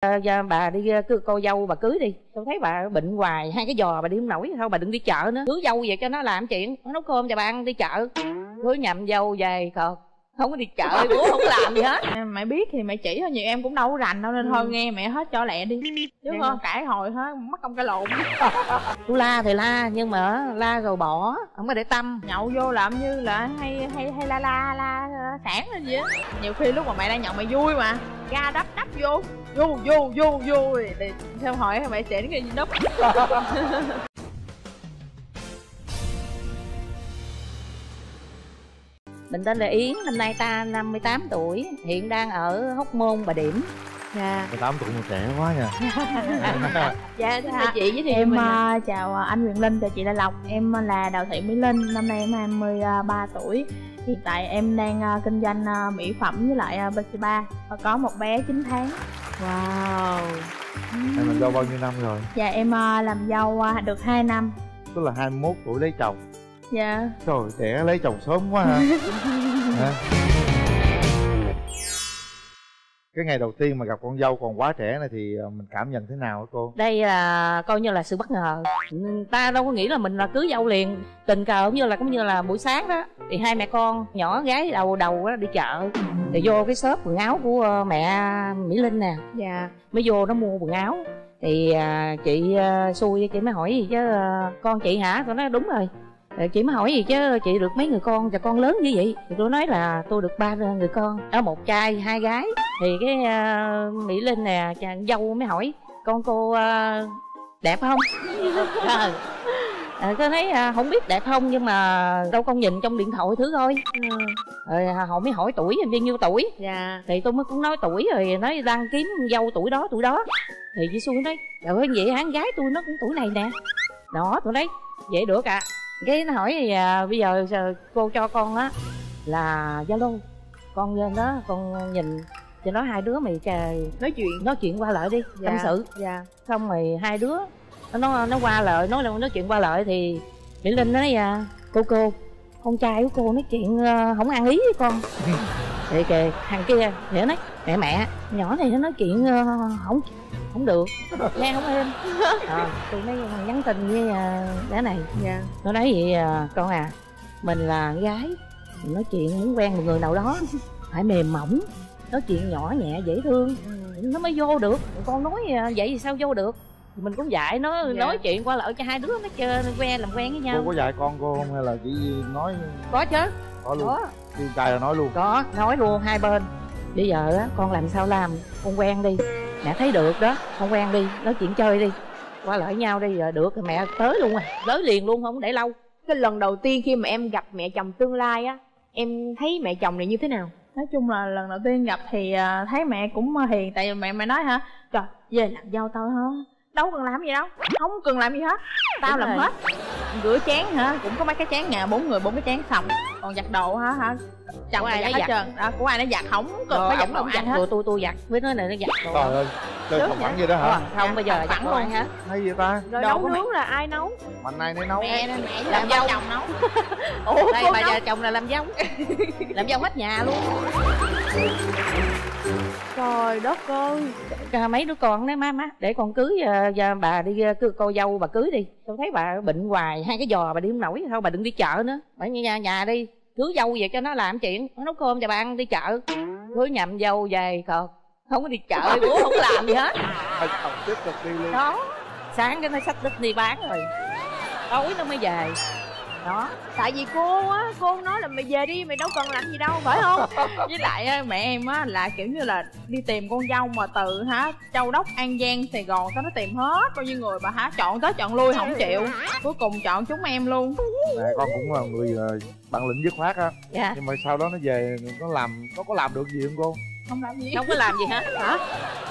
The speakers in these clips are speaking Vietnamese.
À, bà đi ờ, cứ cô dâu bà cưới đi. Tôi thấy bà bệnh hoài hai cái giò bà đi không nổi thôi bà đừng đi chợ nữa. Cưới dâu về cho nó làm chuyện nó nấu cơm cho bà ăn đi chợ. Cưới nhậm dâu về cợt không có đi chợ bố không có làm gì hết mẹ biết thì mẹ chỉ thôi nhiều em cũng đâu có rành đâu nên Ừ. thôi nghe mẹ hết cho lẹ đi chứ không cãi hồi hết mất công cái lộn tôi la thì la nhưng mà la rồi bỏ không có để tâm nhậu vô làm như là hay hay hay la la la uh, sản lên gì á nhiều khi lúc mà mẹ đang nhậu mẹ vui mà ga đắp đắp vô vô vô vô vô thì, thì theo hỏi mẹ sẽ đến cái gì đắp mình tên là yến năm nay ta 58 tuổi hiện đang ở hóc môn bà điểm. Dạ. 18 tuổi mà trẻ quá nha. Dạ thưa Dạ. chị với thì em ờ, chào ờ, anh Quyền Linh chào chị Lê Lộc. Em là Đào Thị Mỹ Linh năm nay em 23 tuổi. Hiện tại em đang kinh doanh mỹ phẩm với lại uh, BC3 và có một bé 9 tháng. Wow. Em làm dâu bao nhiêu năm rồi? Dạ em làm dâu được 2 năm. Tức là 21 tuổi lấy chồng dạ. Trời trẻ lấy chồng sớm quá hả Hả? cái ngày đầu tiên mà gặp con dâu còn quá trẻ này thì ờ, mình cảm nhận thế nào hả cô? Đây là coi như là sự bất ngờ. Ta đâu có nghĩ là mình là cưới dâu liền. Tình cờ cũng như là cũng như là buổi sáng đó. Thì hai mẹ con nhỏ gái đầu đầu đó, đi chợ. Thì vô cái shop quần áo của ờ, mẹ mỹ linh nè. Dạ. Mới vô nó mua quần áo. Thì à, chị à, xui chị mới hỏi gì chứ à, con chị hả? Tôi nói đúng rồi chị mới hỏi gì chứ chị được mấy người con và con lớn như vậy? Thì tôi nói là tôi được ba người con. Ở một trai hai gái. Thì cái à, mỹ linh nè chàng dâu mới hỏi con cô à, đẹp không? Ờ. Ờ, tôi thấy à, không biết đẹp không nhưng mà đâu con nhìn trong điện thoại thử thôi. Rồi à, họ mới hỏi tuổi bao nhiêu tuổi. Dạ. Thì tôi mới cũng nói tuổi rồi nói đang kiếm dâu tuổi đó tuổi đó. Thì chị xuân nói trời ơi vậy hả? Gái tôi nó cũng tuổi này nè. Đó tôi nói vậy được à cái nó hỏi thì, à, bây giờ giờ cô cho con á là zalo. Con lên đó con nhìn cho nó hai đứa mày cà, nói chuyện. nói chuyện qua lại đi Dạ. tâm sự. dạ. Xong rồi hai đứa nó nó qua lại nói nói chuyện qua lại thì mỹ linh nói à cô cô con trai của cô nói chuyện ờ, không ăn ý với con. Thì kìa thằng kia thì nó nói mẹ mẹ nhỏ này nó nói chuyện ờ, không không được. Nghe không êm à, tôi mới nhắn tin với ờ, bé này. Dạ. Nó nói vậy à, con à mình là gái mình nói chuyện muốn quen một người nào đó phải mềm mỏng nói chuyện nhỏ nhẹ dễ thương. Nó mới vô được. Con nói à, vậy thì sao vô được? Thì mình cũng dạy nó Dạ. nói chuyện qua lại cho hai đứa nó chơi nó quen làm quen với cô nhau có dạy con cô không hay là chỉ nói? Có chứ. Nói luôn. Có. Trai là nói luôn. Có nói luôn hai bên. Bây giờ á con làm sao làm? Con quen đi mẹ thấy được đó. Không quen đi, nói chuyện chơi đi. Qua lại nhau đi, rồi được rồi mẹ tới luôn à tới liền luôn, không để lâu. Cái lần đầu tiên khi mà em gặp mẹ chồng tương lai á, em thấy mẹ chồng này như thế nào? Nói chung là lần đầu tiên gặp thì à, thấy mẹ cũng à, hiền. Tại vì mẹ mẹ nói hả? Trời, về làm dâu tao hả? Đâu cần làm gì đâu không cần làm gì hết. Tao Đúng làm rồi. hết. Rửa chén hả? Cũng có mấy cái chén nhà bốn người bốn cái chén xong. Còn giặt đồ hả hả? Chồng Của ai nó giặt hết giặt? trơn. Đó của ai nó giặt? Không cần phải giặt đồ không ăn giặt hết. rồi tôi tôi giặt. Với nó này nó giặt đồ. Trời ơi chơi phòng vậy? phẳng vậy đó hả? Ờ, không bây giờ Thẳng giặt đồ luôn. hả? Hay vậy ta? Rồi nấu của nướng là ai nấu? Mạnh nay nấy nấu. Mẹ mẹ với Làm dâu. chồng nấu. Ủa đây bà già chồng là làm dâu. Làm dâu hết nhà luôn trời đất ơi. À, mấy đứa con nói má má để con cưới à, và bà đi à, cưới cô dâu bà cưới đi. Tôi thấy bà bệnh hoài hai cái giò bà đi không nổi thôi bà đừng đi chợ nữa. Bà ở nhà nhà đi cưới dâu vậy cho nó làm chuyện nó nấu cơm cho bà ăn đi chợ. Cưới nhậm dâu về cợt không có đi chợ bố không làm gì hết. Tiếp tục đi luôn. Đó sáng cái nó xách đít đi bán rồi tối nó mới về đó. Tại vì cô á cô nói là mày về đi mày đâu cần làm gì đâu phải không? Với lại á, mẹ em á là kiểu như là đi tìm con dâu mà từ hả châu đốc an giang sài gòn tới nó tìm hết bao nhiêu người mà hả chọn tới chọn lui không chịu. Cuối cùng chọn chúng em luôn. Mẹ con cũng là người ờ, bản lĩnh dứt khoát á. Dạ. Nhưng mà sau đó nó về nó làm nó có làm được gì không cô? Không làm gì. Không có làm gì hết hả?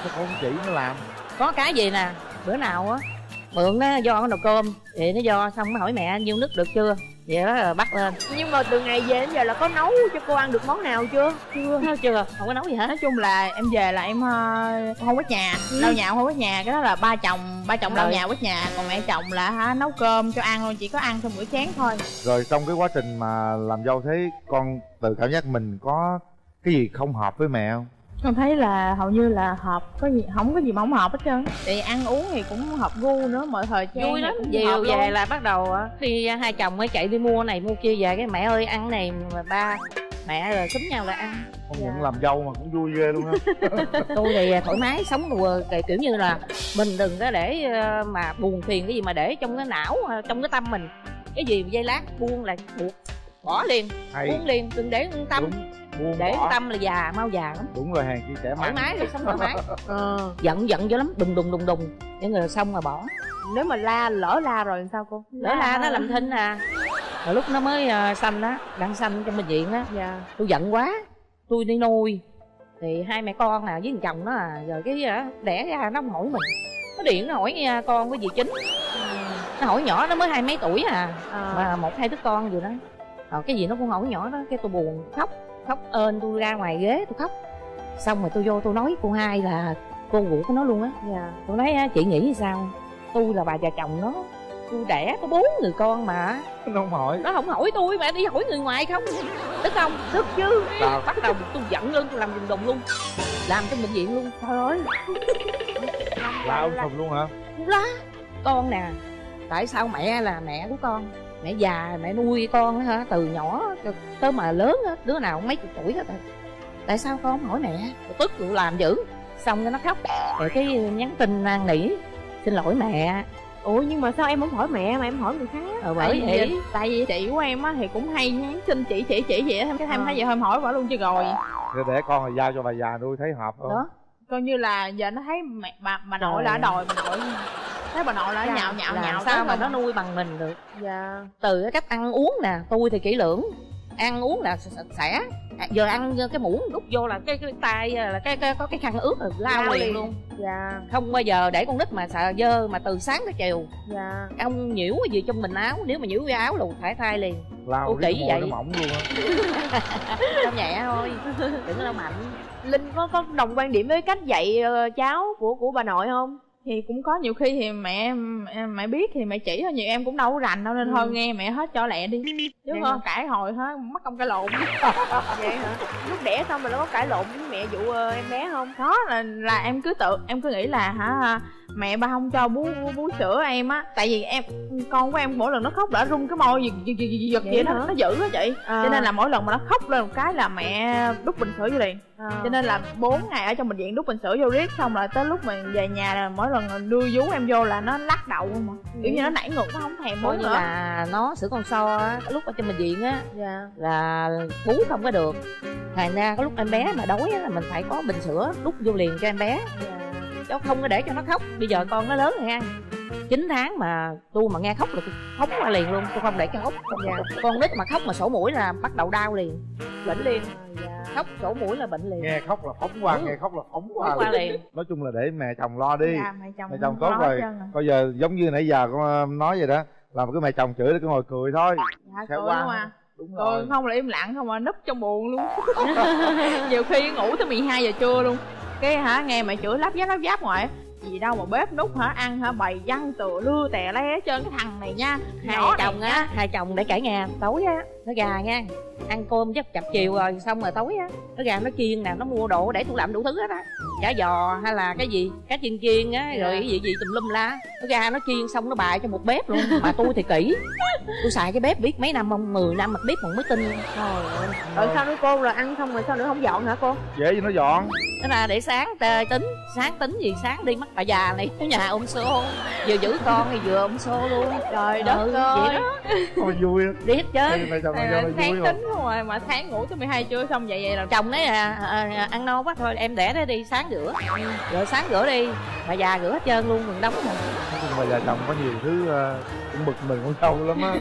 Nó không chỉ nó làm. Có cái gì nè bữa nào á mượn nó do nó nồi cơm. Thì nó do xong nó hỏi mẹ nhiêu nước được chưa? Vậy đó rồi bắt lên. Nhưng mà từ ngày về đến giờ là có nấu cho cô ăn được món nào chưa? Chưa nói chưa. Không có nấu gì hết. Nói chung là em về là em ờ, không quét nhà. Lau nhà không quét nhà cái đó là ba chồng ba chồng lau Rồi. nhà quét nhà. Còn mẹ chồng là hả nấu cơm cho ăn luôn chỉ có ăn xong bữa chén thôi. Rồi trong cái quá trình mà làm dâu thế con tự cảm giác mình có cái gì không hợp với mẹ không con thấy là hầu như là hợp có gì không có gì mà không hợp hết trơn thì ăn uống thì cũng hợp gu nữa mọi thời trang vui lắm cũng về luôn. là bắt đầu á, đi hai chồng mới chạy đi mua này mua kia về cái mẹ ơi ăn này mà ba mẹ rồi xúm nhau là ăn. Không Dạ. làm dâu mà cũng vui ghê luôn á. Tôi thì thoải mái sống đùa kiểu như là mình đừng có để ờ, mà buồn phiền cái gì mà để trong cái não trong cái tâm mình. Cái gì dây lát buông là buộc bỏ liền hay. buông liền đừng để con tâm. Đúng buông để bỏ. con tâm là già mau già lắm. Đúng rồi hàng chi trẻ thoải măng mái đi sống thoải mái. Ờ. giận giận dữ lắm đùng đùng đùng đùng. Những người xong rồi bỏ. Nếu mà la lỡ la rồi thì sao cô? Lỡ la nó làm thinh à. Rồi lúc nó mới ờ, sanh á đang sanh trong bệnh viện á dạ. tôi giận quá. Tôi đi nuôi thì hai mẹ con à với thằng chồng nó à rồi cái à, đẻ ra nó không hỏi mình. Nó điện nó hỏi nha con cái gì chính. Nó hỏi nhỏ nó mới hai mấy tuổi à. Ờ. mà một hai đứa con vừa đó rồi cái gì nó cũng hỏi nhỏ đó cái tôi buồn khóc khóc ơn tôi ra ngoài ghế tôi khóc. Xong rồi tôi vô tôi nói cô hai là cô vụ của nó luôn á. Dạ. Tôi nói á, chị nghĩ sao? Tôi là bà già chồng nó tôi đẻ có bốn người con mà. Nó không hỏi. Nó không hỏi tôi mà đi hỏi người ngoài không? Tức không? Tức chứ. Sao? bắt đầu tôi giận lên tôi làm đùng đùng luôn. Làm trong bệnh viện luôn. Trời ơi. Là ông thùng luôn hả? Lá con nè tại sao mẹ là mẹ của con mẹ già mẹ nuôi con á hả? Từ nhỏ tới mà lớn á đứa nào cũng mấy chục tuổi hết rồi. Tại sao con không hỏi mẹ? Tôi tức tôi làm dữ. Xong nó khóc. Rồi cái nhắn tin năn nỉ xin lỗi mẹ. Ủa nhưng mà sao em không hỏi mẹ mà em hỏi người khác? Ờ tại bởi vì vậy. tại vì chị của em á thì cũng hay nhắn tin chỉ chỉ chỉ vậy á. Cái Ờ. thấy vậy thôi em hỏi bà luôn chứ rồi. Để để con là giao cho bà già nuôi thấy hợp không? Đó. Coi như là giờ nó thấy mẹ bà bà nội là đòi bà nội thấy bà nội là Dạ, nhạo nhạo làm nhạo sao mà nó nuôi bằng mình được? Dạ. Từ cái cách ăn uống nè tôi thì kỹ lưỡng. Ăn uống là sạch sẽ. À, giờ ăn cái muỗng đút vô là cái cái tay là cái, cái có cái khăn ướt rồi lao, liền, liền. luôn. Dạ. Không bao giờ để con nít mà sợ dơ mà từ sáng tới chiều. Dạ. Ông nhiễu cái gì trong mình áo nếu mà nhiễu cái áo là phải thay liền. Lao kỹ vậy. nó mỏng luôn á. Nhẹ thôi đừng có lao mạnh. Linh có có đồng quan điểm với cách dạy ờ, cháu của của bà nội không thì cũng có nhiều khi thì mẹ em- mẹ biết thì mẹ chỉ thôi nhiều em cũng đâu có rành đâu nên Ừ. thôi nghe mẹ hết cho lẹ đi. Chứ Vậy không hả? cãi hồi hết mất công cãi lộn. Vậy hả? Lúc đẻ xong rồi nó có cãi lộn với mẹ vụ ờ, em bé không? Đó là là em cứ tự em cứ nghĩ là hả mẹ ba không cho bú bú, bú sữa em á. Tại vì em con của em mỗi lần nó khóc đã rung cái môi giật giật giật, giật, Vậy vậy đó nó dữ á chị. À. cho nên là mỗi lần mà nó khóc lên một cái là mẹ đút bình sữa vô liền à. cho nên là 4 ngày ở trong bệnh viện đút bình sữa vô riết xong rồi tới lúc mà về nhà là mỗi lần đưa vú em vô là nó lắc đầu không mà. Kiểu như nó nảy ngược nó không thèm như nữa. là nó sữa con so á lúc ở trong bệnh viện á dạ. là bú không có được. Thành ra có lúc em bé mà đói á là mình phải có bình sữa đút vô liền cho em bé chứ không có để cho nó khóc. Bây giờ con nó lớn rồi nha. 9 tháng mà tôi mà nghe khóc là tôi phóng ra liền luôn. Tôi không để cho khóc. Con nít mà khóc mà sổ mũi là bắt đầu đau liền. Bệnh liền. Khóc sổ mũi là bệnh liền. Nghe khóc là phóng qua Ừ. nghe khóc là phóng phóng qua qua liền. nói chung là để mẹ chồng lo đi. dạ, mẹ chồng, mẹ chồng tốt rồi. bây giờ giống như nãy giờ con ờ, nói vậy đó. Làm cái mẹ chồng chửi nó cứ ngồi cười thôi. Dạ, Sẽ cười qua. luôn à. Đúng cười rồi. không là im lặng không à. Núp trong buồn luôn. Nhiều khi ngủ tới 12 giờ trưa luôn cái hả nghe mẹ chửi lắp giáp lắp giáp ngoài gì đâu mà bếp nút hả ăn hả bày văn tựa lưa tè lé hết trơn cái thằng này nha. Hai nhỏ chồng á hai chồng để kể nghe tối á nó gà nha ăn cơm chắc chập chiều rồi xong rồi tối á nó gà nó chiên nè nó mua đồ để tủ lạnh đủ thứ hết á. Chả giò hay là cái gì cá chiên chiên á rồi cái gì gì tùm lum la. Nó gà nó chiên xong nó bày cho một bếp luôn mà tôi thì kỹ. Tôi xài cái bếp biết mấy năm không? 10 năm mà bếp còn mới tin rồi sao nữa cô? Rồi ăn xong rồi sao nữa không dọn hả cô? Dễ gì nó dọn. Đó là để sáng tê tính sáng tính gì sáng đi mất bà già này ở nhà ôm xô. Vừa giữ con thì vừa ôm xô luôn. Trời Ừ, đất vậy ơi. đó. Thôi vui. Đi hết trơn. Sáng tính rồi mà sáng ngủ tới 12 trưa xong vậy vậy là chồng đấy à, à, à, ăn no quá thôi em đẻ nó đi sáng rửa. Rồi sáng rửa đi bà già rửa hết trơn luôn đừng đóng mà chung là vợ chồng có nhiều thứ ờ, cũng bực mình con dâu lắm á.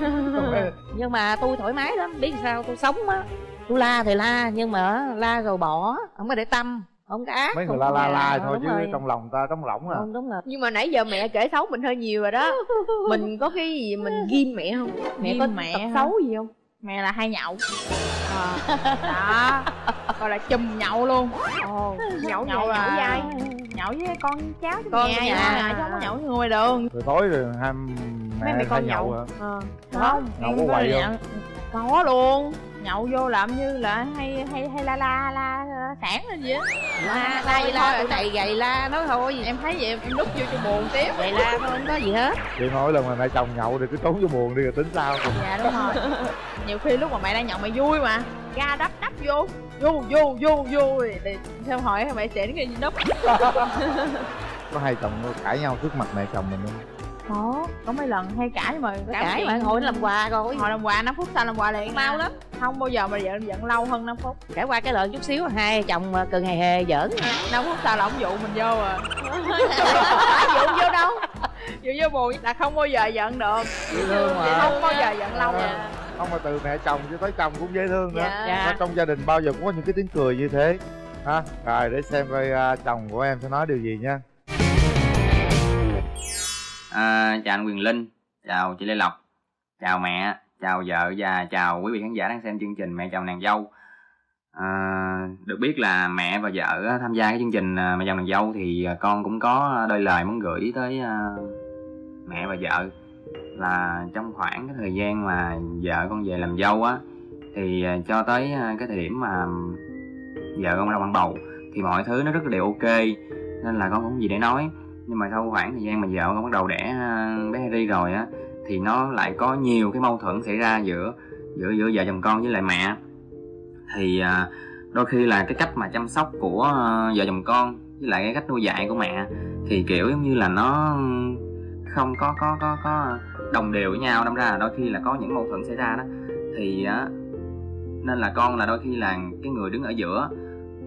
Nhưng mà tôi thoải mái lắm biết sao tôi sống á. Tôi la thì la nhưng mà la rồi bỏ không có để tâm không có ác mấy người la la la thôi chứ rồi. trong lòng ta trống rỗng à. Không đúng rồi. Nhưng mà nãy giờ mẹ kể xấu mình hơi nhiều rồi đó. Mình có cái gì mình ghim mẹ không? Mẹ Ghim có mẹ tật hả? xấu gì không mẹ là hay nhậu. À, đó. Gọi là chùm nhậu luôn. Ồ nhậu Nhậu nhậu là- nhậu dai. Nhậu với con cháu Con nhà, nhà, nhà. chứ không có nhậu với ngoài đường rồi tối rồi hai mẹ mẹ con nhậu nhậu. hả? Ờ. không Nhậu có quậy nhậu- không? có luôn nhậu vô làm như là hay hay hay la la la sản lên gì á. La la vậy la tụi này gầy la nói thôi. Em thấy vậy em nút vô cho buồn tiếp gầy la thôi không có gì hết. Chị mỗi lần mà mẹ chồng nhậu thì cứ trốn vô buồn đi rồi tính sao. Dạ đúng rồi. Nhiều khi lúc mà mẹ đang nhậu mẹ vui mà. Ga đắp đắp vô. Vô vô vô vô. Thì theo hỏi mẹ sẽ đến cái đắp? Có hai chồng cãi nhau trước mặt mẹ chồng mình không có có mấy lần hay cãi mà cãi, cãi mà ngồi làm quà coi ngồi làm quà 5 phút sau làm quà liền mau lắm. Không bao giờ mà giận giận lâu hơn 5 phút. Cãi qua cái lợn chút xíu hai chồng cần hề hề giỡn. 5 phút sau là ông dụ mình vô à. Dụ vô đâu? Dụ vô buồn là không bao giờ giận được. Dễ thương mà. Không bao giờ giận lâu rồi không mà từ mẹ chồng cho tới chồng cũng dễ thương nữa. Dạ. dạ. trong gia đình bao giờ cũng có những cái tiếng cười như thế. Ha rồi để xem coi uh, chồng của em sẽ nói điều gì nha À, chào anh Quyền Linh, chào chị Lê Lộc, chào mẹ, chào vợ và chào quý vị khán giả đang xem chương trình Mẹ chồng nàng dâu. À, được biết là mẹ và vợ tham gia cái chương trình à, Mẹ chồng nàng dâu thì à, con cũng có đôi lời muốn gửi tới à, mẹ và vợ là trong khoảng cái thời gian mà vợ con về làm dâu á thì cho tới cái thời điểm mà vợ con đang mang bầu thì mọi thứ nó rất là đều ok nên là con cũng gì để nói nhưng mà sau khoảng thời gian mà vợ con bắt đầu đẻ ờ, bé Harry rồi á, thì nó lại có nhiều cái mâu thuẫn xảy ra giữa giữa giữa vợ chồng con với lại mẹ. Thì ờ, đôi khi là cái cách mà chăm sóc của ờ, vợ chồng con với lại cái cách nuôi dạy của mẹ thì, kiểu, giống như là nó không có có có có đồng đều với nhau, đâm ra là đôi khi là có những mâu thuẫn xảy ra đó. Thì á nên là con là đôi khi là cái người đứng ở giữa,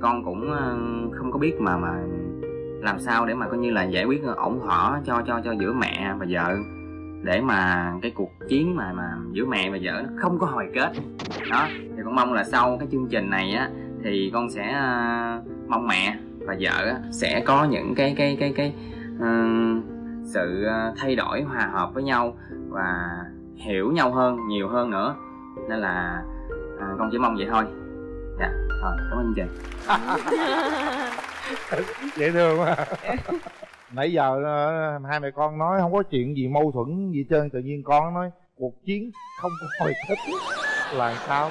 con cũng không có biết mà mà làm sao để mà coi như là giải quyết ổn thỏa cho cho cho giữa mẹ và vợ? Để mà cái cuộc chiến mà mà giữa mẹ và vợ nó không có hồi kết. Đó thì con mong là sau cái chương trình này á thì con sẽ uh, mong mẹ và vợ sẽ có những cái cái cái cái uh, sự ờ, thay đổi hòa hợp với nhau và hiểu nhau hơn nhiều hơn nữa. Nên là uh, con chỉ mong vậy thôi dạ rồi cảm ơn trình dễ thương quá. Nãy giờ uh, hai mẹ con nói không có chuyện gì mâu thuẫn gì trơn tự nhiên con nói cuộc chiến không có hồi kết. Là sao?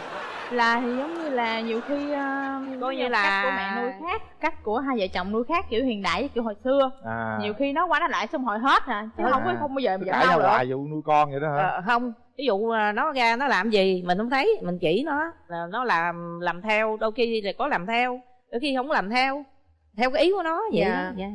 Là thì giống như là nhiều khi uh, coi như là cách của mẹ nuôi khác. cách của hai vợ chồng nuôi khác kiểu hiện đại với kiểu hồi xưa. À. nhiều khi nó qua nó lại xong hồi hết à chứ à. không có không bao giờ mà cãi nhau hoài vụ nuôi con vậy đó hả? À, không ví dụ nó ra nó làm gì mình không thấy mình chỉ nó là nó làm làm theo đôi khi là có làm theo đôi khi không làm theo theo cái ý của nó vậy dạ. dạ.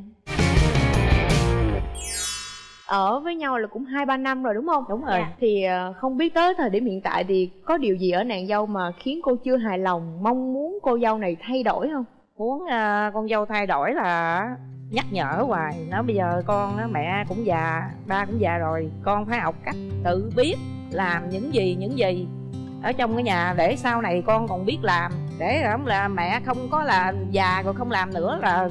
ở với nhau là cũng hai ba năm rồi đúng không đúng rồi dạ. thì ờ, không biết tới thời điểm hiện tại thì có điều gì ở nàng dâu mà khiến cô chưa hài lòng mong muốn cô dâu này thay đổi không muốn uh, con dâu thay đổi là nhắc nhở hoài. Nó bây giờ con á mẹ cũng già ba cũng già rồi con phải học cách tự biết làm những gì những gì. Ở trong cái nhà để sau này con còn biết làm. Để không là mẹ không có là già rồi không làm nữa là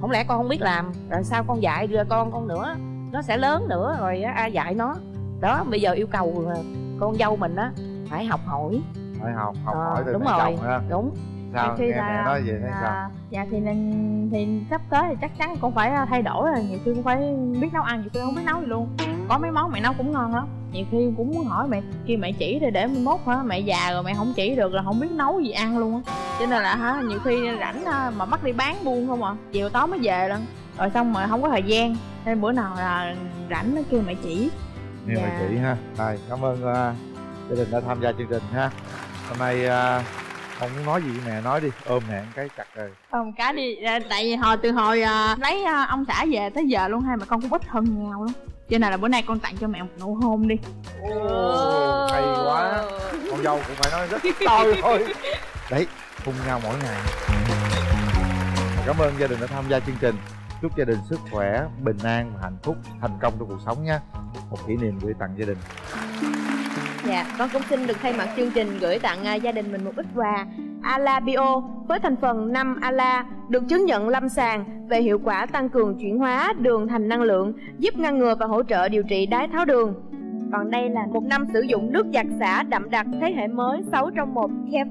không lẽ con không biết làm? Rồi sao con dạy đưa con con nữa? Nó sẽ lớn nữa rồi ai dạy nó? Đó bây giờ yêu cầu con dâu mình á phải học hỏi. Phải học học à, hỏi từ đúng mẹ rồi chồng ha. đúng sao khi nghe là, mẹ nói vậy thấy là, sao? dạ thì nên thì sắp tới thì chắc chắn con phải thay đổi rồi. Nhiều khi con phải biết nấu ăn nhiều khi không biết nấu gì luôn. Có mấy món mẹ nấu cũng ngon lắm. Nhiều khi cũng muốn hỏi mẹ kia mẹ chỉ thì để mốt hả? Mẹ già rồi mẹ không chỉ được là không biết nấu gì ăn luôn á. Cho nên là hả nhiều khi rảnh mà bắt đi bán buôn không à chiều tối mới về lần rồi xong mà không có thời gian nên bữa nào là rảnh nó kêu mẹ chỉ. Nghe dạ. mẹ chỉ ha. Rồi cảm ơn uh, gia đình đã tham gia chương trình ha. Hôm nay uh, không muốn nói gì với mẹ? Nói đi. Ôm mẹ cái chặt rồi. Ôm cái đi. Tại vì hồi từ hồi uh, lấy uh, ông xã về tới giờ luôn hai mà con cũng ít thân nhau lắm. Cho nên là bữa nay con tặng cho mẹ một nụ hôn đi. Ồ, hay quá. Con dâu cũng phải nói rất tôi thôi. Đấy hôn nhau mỗi ngày. Cảm ơn gia đình đã tham gia chương trình. Chúc gia đình sức khỏe bình an và hạnh phúc thành công trong cuộc sống nha. Một kỷ niệm gửi tặng gia đình Dạ, con cũng xin được thay mặt chương trình gửi tặng uh, gia đình mình một ít quà. Ala Bio với thành phần 5 Ala được chứng nhận lâm sàng về hiệu quả tăng cường chuyển hóa đường thành năng lượng, giúp ngăn ngừa và hỗ trợ điều trị đái tháo đường. Còn đây là một năm sử dụng nước giặt xả đậm đặc thế hệ mới 6 trong 1 Care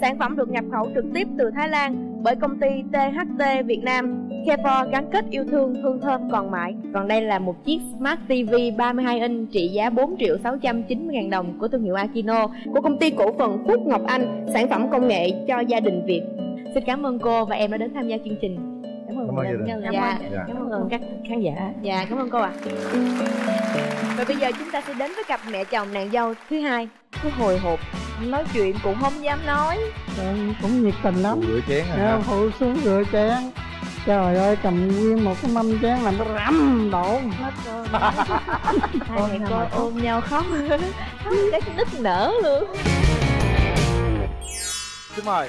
Sản phẩm được nhập khẩu trực tiếp từ Thái Lan bởi công ty THT Việt Nam. Kefir gắn kết yêu thương hương thơm còn mãi. Còn đây là một chiếc Smart TV 32 inch trị giá 4 triệu 690 ngàn đồng của thương hiệu Akino của công ty cổ phần Phúc Ngọc Anh, sản phẩm công nghệ cho gia đình Việt. Xin cảm ơn cô và em đã đến tham gia chương trình. Cảm ơn Cảm ơn gia đình. Dạ, Dạ. Dạ. cảm ơn cảm ơn các khán giả Dạ, cảm ơn cô ạ. Và bây giờ chúng ta sẽ đến với cặp mẹ chồng nàng dâu thứ hai. Cứ hồi hộp, nói chuyện cũng không dám nói. Em cũng nhiệt tình lắm rửa chén rồi Dạ, ha phụ xuống rửa chén Trời ơi cầm nguyên một cái mâm chén làm nó rắm đổ hết trơn. Hai mẹ con ôm nhau khóc. khóc cái nức nở luôn. xin mời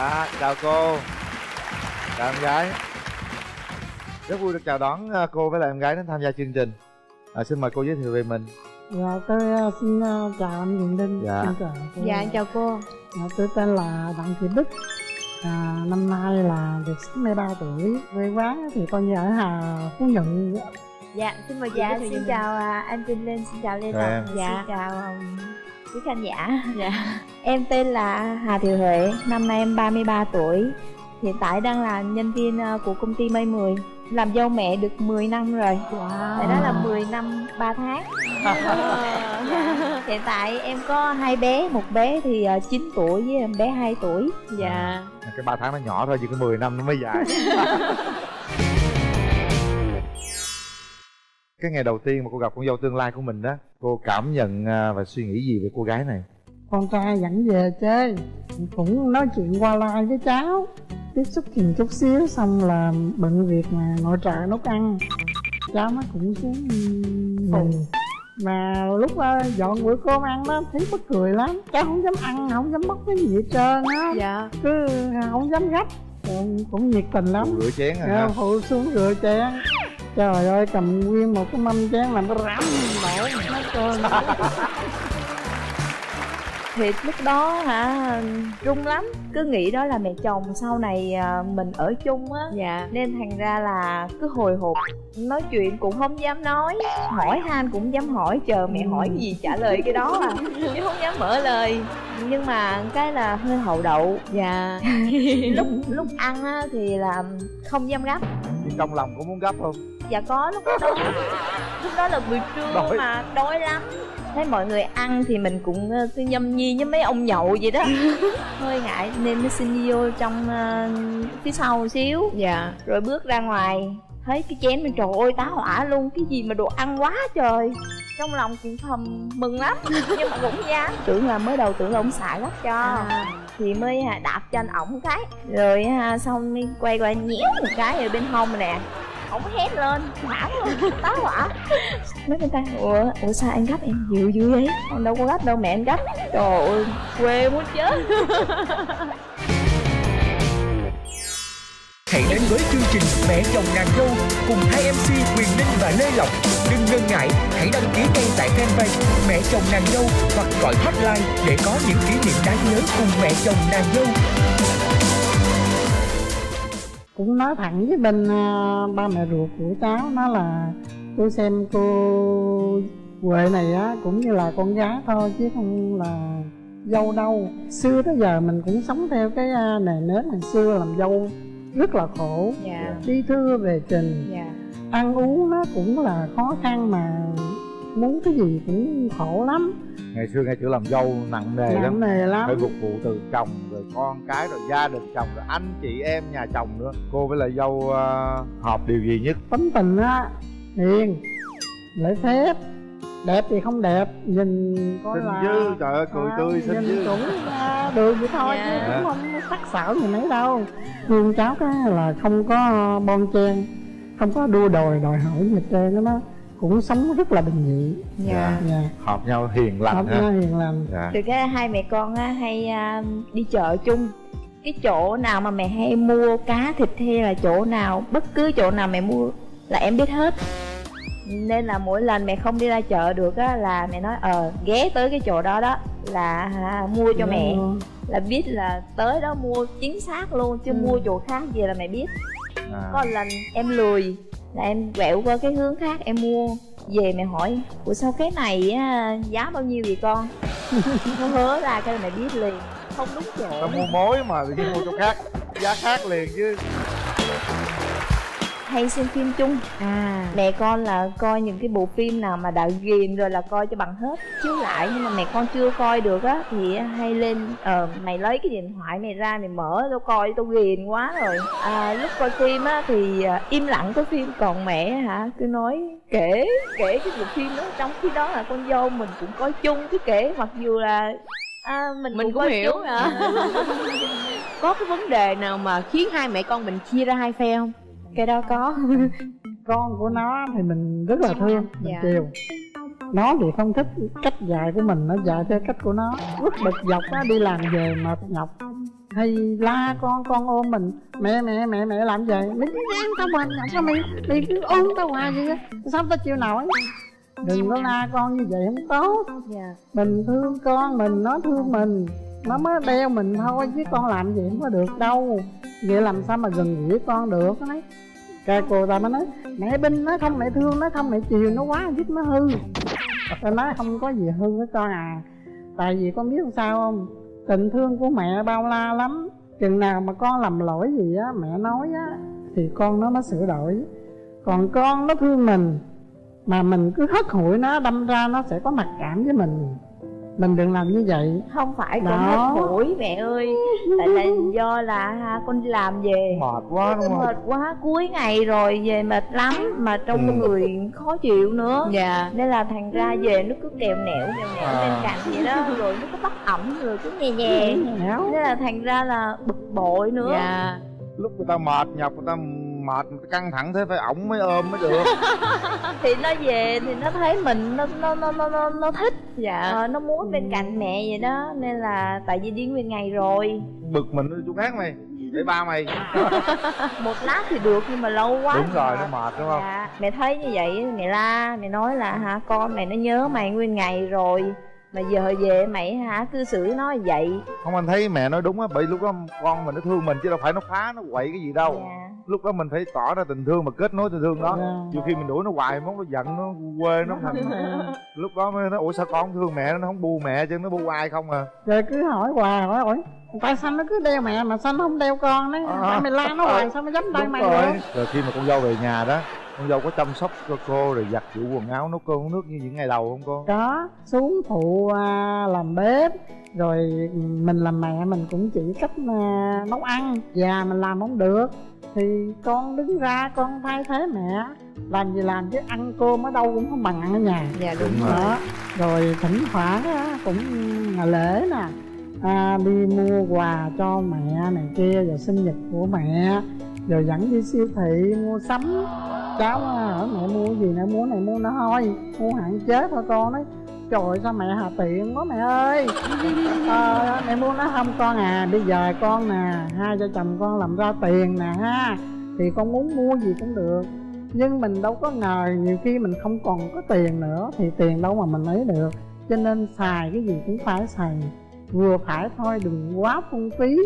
dạ chào cô chào em gái rất vui được chào đón ờ, cô với lại em gái đến tham gia chương trình à, xin mời cô giới thiệu về mình Dạ tôi ờ, xin ờ, chào anh Quyền Linh Dạ. Xin chào cô. Dạ, chào cô. Dạ, tôi tên là Đặng Thị Bích à, Năm nay là được 63 tuổi Quê quán thì coi như ở Hà Phú Nhuận Dạ, xin mời dạ, xin chào à, anh Vinh Linh, xin chào Lê em. Ngọc, dạ. xin chào um, quý khán giả. dạ. Em tên là Hà Thị Huệ, năm nay em 33 tuổi. Hiện tại đang là nhân viên ờ, của công ty Mây 10 Làm dâu mẹ được 10 năm rồi. Tại đó là 10 năm 3 tháng. Hiện tại em có hai bé, một bé thì ờ, 9 tuổi với em bé 2 tuổi. Dạ. Cái ba tháng nó nhỏ thôi chứ cái 10 năm nó mới dài cái ngày đầu tiên mà cô gặp con dâu tương lai của mình đó cô cảm nhận à, và suy nghĩ gì về cô gái này? Con trai dẫn về chơi Cũng nói chuyện qua lại với cháu Tiếp xúc chừng chút xíu xong là bận việc mà nội trợ nấu ăn. Cháu nó cũng xuống mình. Mà lúc ờ, dọn bữa cơm ăn đó thấy bất cười lắm. Cháu không dám ăn không dám bóc cái gì hết trơn á. Dạ. cứ không dám gấp. Cũng, cũng nhiệt tình lắm. Rửa chén rồi Dạ, ha. phụ xuống rửa chén trời ơi cầm nguyên một cái mâm chén làm nó rắm đổ hết trơn. Thì lúc đó hả rung lắm. Cứ nghĩ đó là mẹ chồng sau này à, mình ở chung á. Dạ. Nên thành ra là cứ hồi hộp. Nói chuyện cũng không dám nói. Hỏi han cũng dám hỏi Chờ mẹ hỏi cái gì trả lời cái đó à. Chứ không dám mở lời. Nhưng mà cái là hơi hậu đậu. Dạ. Lúc lúc ăn á, thì là không dám gấp. Nhưng trong lòng có muốn gấp không Dạ có lúc đó Lúc đó là buổi trưa Đói. mà đói lắm. Thấy mọi người ăn thì mình cũng ờ, cứ nhâm nhi với mấy ông nhậu vậy đó. Hơi ngại nên nó xin đi vô trong ờ, phía sau một xíu. Dạ. Rồi bước ra ngoài Thấy cái chén mình trời ơi tá hỏa luôn. Cái gì mà đồ ăn quá trời. Trong lòng cũng thầm mừng lắm Nhưng mà cũng dám. Tưởng là mới đầu tưởng là ông xài gấp cho. À. thì mới à, đạp cho anh ổng cái. Rồi à, xong mới quay qua nhéo một cái ở bên hông nè ổng hét lên hãng luôn tá hỏa mấy bên tay ủa ủa sao anh gấp em dịu dữ vậy anh đâu có gấp đâu mẹ anh gấp trời ơi quê muốn chết Hãy đến với chương trình Mẹ chồng nàng dâu cùng hai MC Quyền Linh và Lê Lộc. Đừng ngần ngại, hãy đăng ký ngay tại fanpage Mẹ chồng nàng dâu hoặc gọi hotline để có những kỷ niệm đáng nhớ cùng mẹ chồng nàng dâu. Cũng nói thẳng với bên à, ba mẹ ruột của cháu nó là tôi xem cô Huệ này á cũng như là con gái thôi chứ không là dâu đâu xưa tới giờ mình cũng sống theo cái à, nề nếp ngày xưa làm dâu rất là khổ Dạ. đi thưa về trình Dạ. ăn uống nó cũng là khó khăn mà muốn cái gì cũng khổ lắm ngày xưa ngay chỗ làm dâu nặng nề nặng lắm. nề lắm. Phải phục vụ từ chồng rồi con cái rồi gia đình chồng rồi anh chị em nhà chồng nữa. Cô với lại dâu à, hợp điều gì nhất? Tính tình á hiền lễ phép. Đẹp thì không đẹp nhìn có xinh là dư trời ơi cười à, tươi xinh nhìn dư cũng à, được vậy thôi Dạ. chứ cũng không sắc sảo gì mấy đâu. Thương cháu cái là không có bon chen không có đua đòi đòi hỏi gì hết trơn nó cũng sống rất là bình dị. Dạ. dạ. Hợp nhau hiền lành hợp ha. nhau hiền lành. Dạ. từ cái hai mẹ con á, hay à, đi chợ chung. Cái chỗ nào mà mẹ hay mua cá thịt hay là chỗ nào bất cứ chỗ nào mẹ mua là em biết hết. Nên là mỗi lần mẹ không đi ra chợ được á là mẹ nói ờ ghé tới cái chỗ đó đó là ha, mua cho mẹ. là biết là tới đó mua chính xác luôn chứ mua chỗ khác gì là mẹ biết. À. có lần em lười là em quẹo qua cái hướng khác em mua. Về mẹ hỏi, ủa sao cái này á, giá bao nhiêu vậy con? Nó hứa ra cái mẹ biết liền. Không đúng chỗ. Tao mua mối mà thì mua chỗ khác. Giá khác liền chứ hay xem phim chung. À. Mẹ con là coi những cái bộ phim nào mà đã ghiền rồi là coi cho bằng hết. Chiếu lại nhưng mà mẹ con chưa coi được á thì hay lên ờ mày lấy cái điện thoại mày ra mày mở tao coi tao ghiền quá rồi. À, lúc coi phim á thì à, im lặng coi phim. Còn mẹ hả cứ nói kể kể cái bộ phim đó. Trong khi đó là con dâu mình cũng coi chung cứ kể mặc dù là à, mình, mình cũng coi hiểu. chung. hả có cái vấn đề nào mà khiến hai mẹ con mình chia ra hai phe không cái đó có. Con của nó thì mình rất là thương mình Dạ. chiều nó thì không thích cách dạy của mình nó dạy theo cách của nó. Lúc bực dọc á đi làm về mệt nhọc. Hay la con con ôm mình. Mẹ mẹ mẹ mẹ làm gì mày cứ ăn tao mệt nhọc sao mày mày cứ ôm tao hoài vậy sao tao chịu nổi? Đừng có la con như vậy không tốt. Dạ. Mình thương con mình nó thương mình nó mới đeo mình thôi, chứ con làm gì không có được đâu. Vậy làm sao mà gần gũi con được, nó nói. Cái cô ta mới nói, mẹ binh nó không mẹ thương nó không mẹ chiều nó quá giúp nó hư. Tôi nói, không có gì hư với con à. Tại vì con biết sao không? Tình thương của mẹ bao la lắm. Chừng nào mà con làm lỗi gì á, mẹ nói á, thì con nó mới sửa đổi. Còn con nó thương mình, mà mình cứ hất hủi nó, đâm ra nó sẽ có mặc cảm với mình mình đừng làm như vậy. Không phải con hết mũi mẹ ơi. Tại là do là ha, con đi làm về. Mệt quá đúng không? Mệt quá cuối ngày rồi về mệt lắm mà trong Ừ. người khó chịu nữa. Dạ. Nên là thành ra về nó cứ kèo nẹo kèo nẹo À. bên cạnh vậy đó rồi nó cứ bắt ẩm rồi cứ nhẹ nhẹ Nẻo. nên là thành ra là bực bội nữa. Dạ. Lúc người ta mệt nhọc người ta mệt căng thẳng thế phải ổng mới ôm mới được. Thì nó về thì nó thấy mình nó nó nó nó nó, nó thích. Dạ. Ờ, nó muốn bên cạnh mẹ vậy đó nên là tại vì đi nguyên ngày rồi. Bực mình đi chỗ khác mày để ba mày. Một lát thì được nhưng mà lâu quá đúng rồi mệt. nó mệt đúng không? Dạ, mẹ thấy như vậy mẹ la mẹ nói là hả con mày nó nhớ mày nguyên ngày rồi mà giờ về mày hả cư xử nó vậy. Không anh thấy mẹ nói đúng á bởi lúc đó con mình nó thương mình chứ đâu phải nó phá nó quậy cái gì đâu. Dạ lúc đó mình phải tỏ ra tình thương mà kết nối tình thương đó. Dạ. nhiều khi mình đuổi nó hoài mốt nó giận nó quê nó thành lúc đó mới nói ủa sao con không thương mẹ nó không bu mẹ chứ nó bu ai không à? Rồi cứ hỏi hoài hỏi hỏi tại sao nó cứ đeo mẹ mà sao nó không đeo con đấy. À. tại mày la nó hoài sao nó dám đeo đúng mày rồi. được? Rồi khi mà con dâu về nhà đó con dâu có chăm sóc cho cô rồi giặt giũ quần áo nấu cơm nước như những ngày đầu không cô? Có. Xuống phụ à, làm bếp rồi mình làm mẹ mình cũng chỉ cách à, nấu ăn. Già mình làm không được thì con đứng ra con thay thế mẹ. Làm gì làm chứ ăn cơm ở đâu cũng không bằng ăn ở nhà. Dạ đúng Đúng rồi. đó rồi thỉnh thoảng á, cũng ngày lễ nè. À, đi mua quà cho mẹ này kia rồi sinh nhật của mẹ rồi dẫn đi siêu thị mua sắm. Cháu hỏi mẹ mua gì nè mua này mua nó thôi mua hạn chế thôi con nói trời ơi, sao mẹ hà tiện quá mẹ ơi. À, mẹ mua nó không con à bây giờ con nè hai vợ chồng con làm ra tiền nè ha. Thì con muốn mua gì cũng được nhưng mình đâu có ngờ nhiều khi mình không còn có tiền nữa thì tiền đâu mà mình lấy được. Cho nên xài cái gì cũng phải xài vừa phải thôi đừng quá phung phí.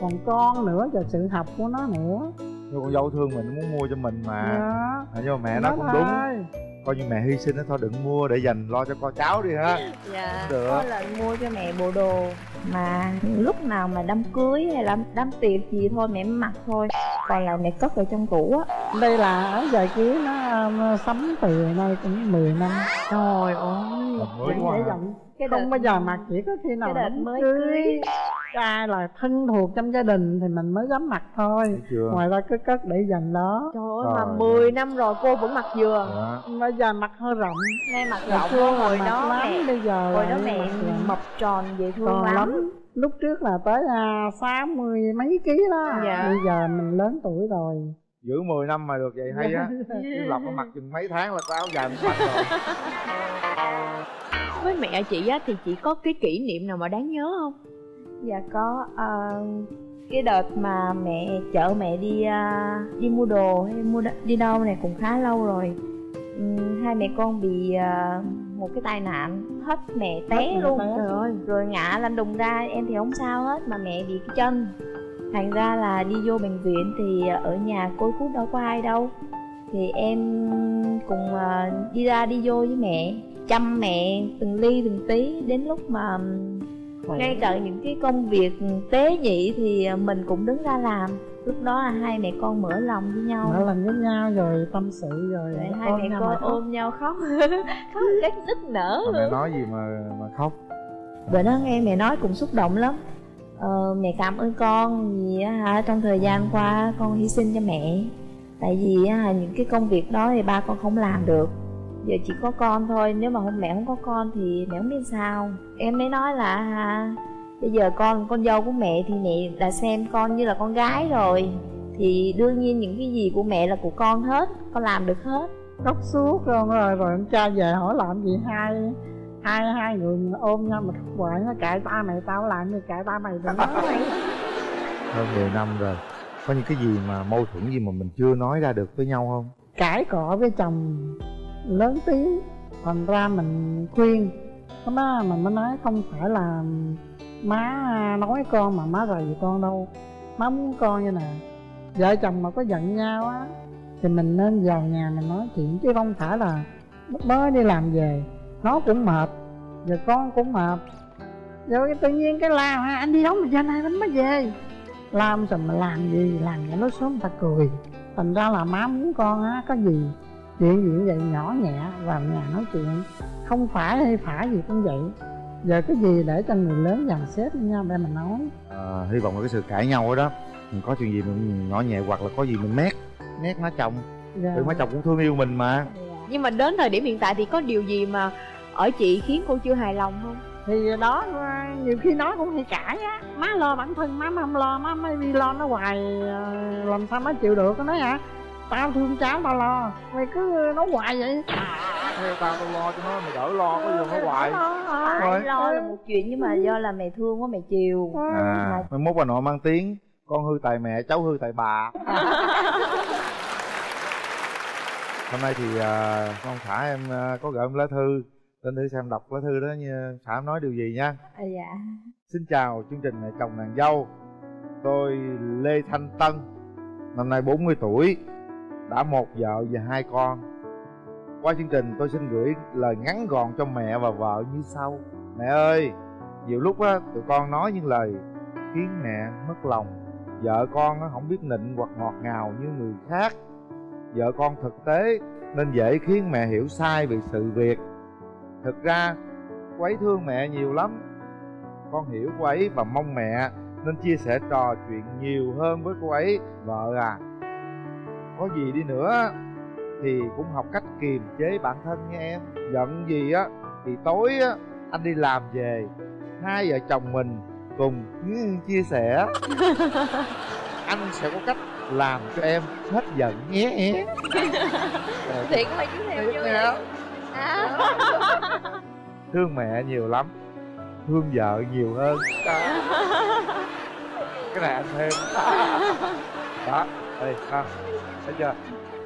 Còn con nữa và sự học của nó nữa nhưng con dâu thương mình nó muốn mua cho mình mà. Đó à, nhưng mà mẹ nói cũng đúng. thôi. coi như mẹ hy sinh đó thôi đừng mua để dành lo cho con cháu đi ha. Dạ được có lần mua cho mẹ bộ đồ mà lúc nào mà đám cưới hay là đám tiệc gì thôi mẹ mặc thôi. Còn lại mẹ cất ở trong tủ á. Đây là áo dài cưới nó sắm từ nay cũng 10 năm. Trời ơi mới quá cái đợt không bao giờ mặc chỉ có khi nào cái đợt mới cưới. cưới. Ai là thân thuộc trong gia đình thì mình mới dám mặc thôi. Ngoài ra cứ cất để dành đó. Trời ơi mà Trời 10 năm rồi cô vẫn mặc vừa Đó. bây giờ mặc hơi rộng. Ngay mặc rộng xưa hồi đó lắm mẹ bây giờ hồi đó mẹ mập tròn dễ thương lắm. lắm lúc trước là tới à, sáu mươi mấy ký đó. Dạ. bây giờ mình lớn tuổi rồi. Giữ 10 năm mà được vậy hay á. Chứ lộc nó mặc chừng mấy tháng là có áo dài mình mặc rồi. Với mẹ chị á thì chị có cái kỷ niệm nào mà đáng nhớ không dạ có ờ, cái đợt mà mẹ chở mẹ đi à, đi mua đồ hay mua đi đâu này cũng khá lâu rồi. Ừm, hai mẹ con bị à, một cái tai nạn hết mẹ té mẹ luôn. té. trời ơi. Rồi ngã lăn đùng ra em thì không sao hết mà mẹ bị cái chân. Thành ra là đi vô bệnh viện thì ở nhà côi cút đâu có ai đâu. Thì em cùng à, đi ra đi vô với mẹ chăm mẹ từng ly từng tí đến lúc mà ngay cả những cái công việc tế nhị thì mình cũng đứng ra làm. Lúc đó là hai mẹ con mở lòng với nhau. Mở lòng với nhau rồi tâm sự rồi Rồi hai mẹ nhau con ôm nhau khóc. Khóc rất nức nở Mà mẹ nói gì mà mà khóc? Bữa đó nghe mẹ nói cũng xúc động lắm. Ờ, mẹ cảm ơn con vì á hả trong thời gian qua con hy sinh cho mẹ. Tại vì hả những cái công việc đó thì ba con không làm được giờ chỉ có con thôi nếu mà không mẹ không có con thì mẹ không biết sao. Em mới nói là hả bây giờ con con dâu của mẹ thì mẹ đã xem con như là con gái rồi. Thì đương nhiên những cái gì của mẹ là của con hết con làm được hết. Khóc suốt rồi rồi rồi ông cha về hỏi làm gì hai hai hai người ôm nhau mà khóc hoài nó cãi ba mày tao làm như cãi ba mày đừng nói. Mày hơn 10 năm rồi có những cái gì mà mâu thuẫn gì mà mình chưa nói ra được với nhau không? Cãi cọ với chồng lớn tiếng thành ra mình khuyên. Cái má mình mới nói không phải là má nói con mà má rầy con đâu. Má muốn con như nè, vợ chồng mà có giận nhau á, thì mình nên vào nhà mình nói chuyện, chứ không phải là mới đi làm về, nó cũng mệt giờ con cũng mệt. Rồi tự nhiên cái la ha anh đi đóng mà giờ này anh mới về? Làm rồi mà làm gì, làm cho nó sớm ta cười. Thành ra là má muốn con á, có gì chuyện gì cũng vậy nhỏ nhẹ vào nhà nói chuyện. Không phải hay phải gì cũng vậy. Giờ cái gì để cho người lớn dàn xếp với nhau để mình nói? À, hy vọng là cái sự cãi nhau đó. Mình có chuyện gì mình nhỏ nhẹ hoặc là có gì mình mét mét má chồng. Dạ. ừ má chồng cũng thương yêu mình mà. Nhưng mà đến thời điểm hiện tại thì có điều gì mà ở chị khiến cô chưa hài lòng không? Thì đó nhiều khi nói cũng hay cãi á. Má lo bản thân má mà không lo má mới đi lo nó hoài ờ, làm sao má chịu được nó nói hả tao thương cháu tao lo. Mày cứ nói hoài vậy. Theo tao tao lo cho nó mày đỡ lo có gì nó hoài. Lo là một chuyện nhưng mà do là mẹ thương quá mẹ chiều. À mai mốt bà nội mang tiếng con hư tại mẹ cháu hư tại bà. Hôm nay thì à, con thả em à, có gửi em lá thư. Lên thử xem đọc lá thư đó như thả em nói điều gì nha. À, dạ. Xin chào chương trình Mẹ chồng nàng dâu. Tôi Lê Thanh Tân Năm nay 40 tuổi đã một vợ và hai con. Qua chương trình, tôi xin gửi lời ngắn gọn cho mẹ và vợ như sau. Mẹ ơi, Nhiều lúc á, tụi con nói những lời Khiến mẹ mất lòng. Vợ con nó không biết nịnh hoặc ngọt ngào như người khác. Vợ con thực tế Nên dễ khiến mẹ hiểu sai về sự việc. Thực ra, cô ấy thương mẹ nhiều lắm. Con hiểu cô ấy và mong mẹ nên chia sẻ trò chuyện nhiều hơn với cô ấy. Vợ à có gì đi nữa thì cũng học cách kiềm chế bản thân nha em. Giận gì á thì tối á anh đi làm về. Hai vợ chồng mình cùng chia sẻ. Anh sẽ có cách làm cho em hết giận nhé em. Thiệt mà chú theo Nè, à. thương mẹ nhiều lắm thương vợ nhiều hơn. Cái này anh thêm đó đây ha. Thấy chưa?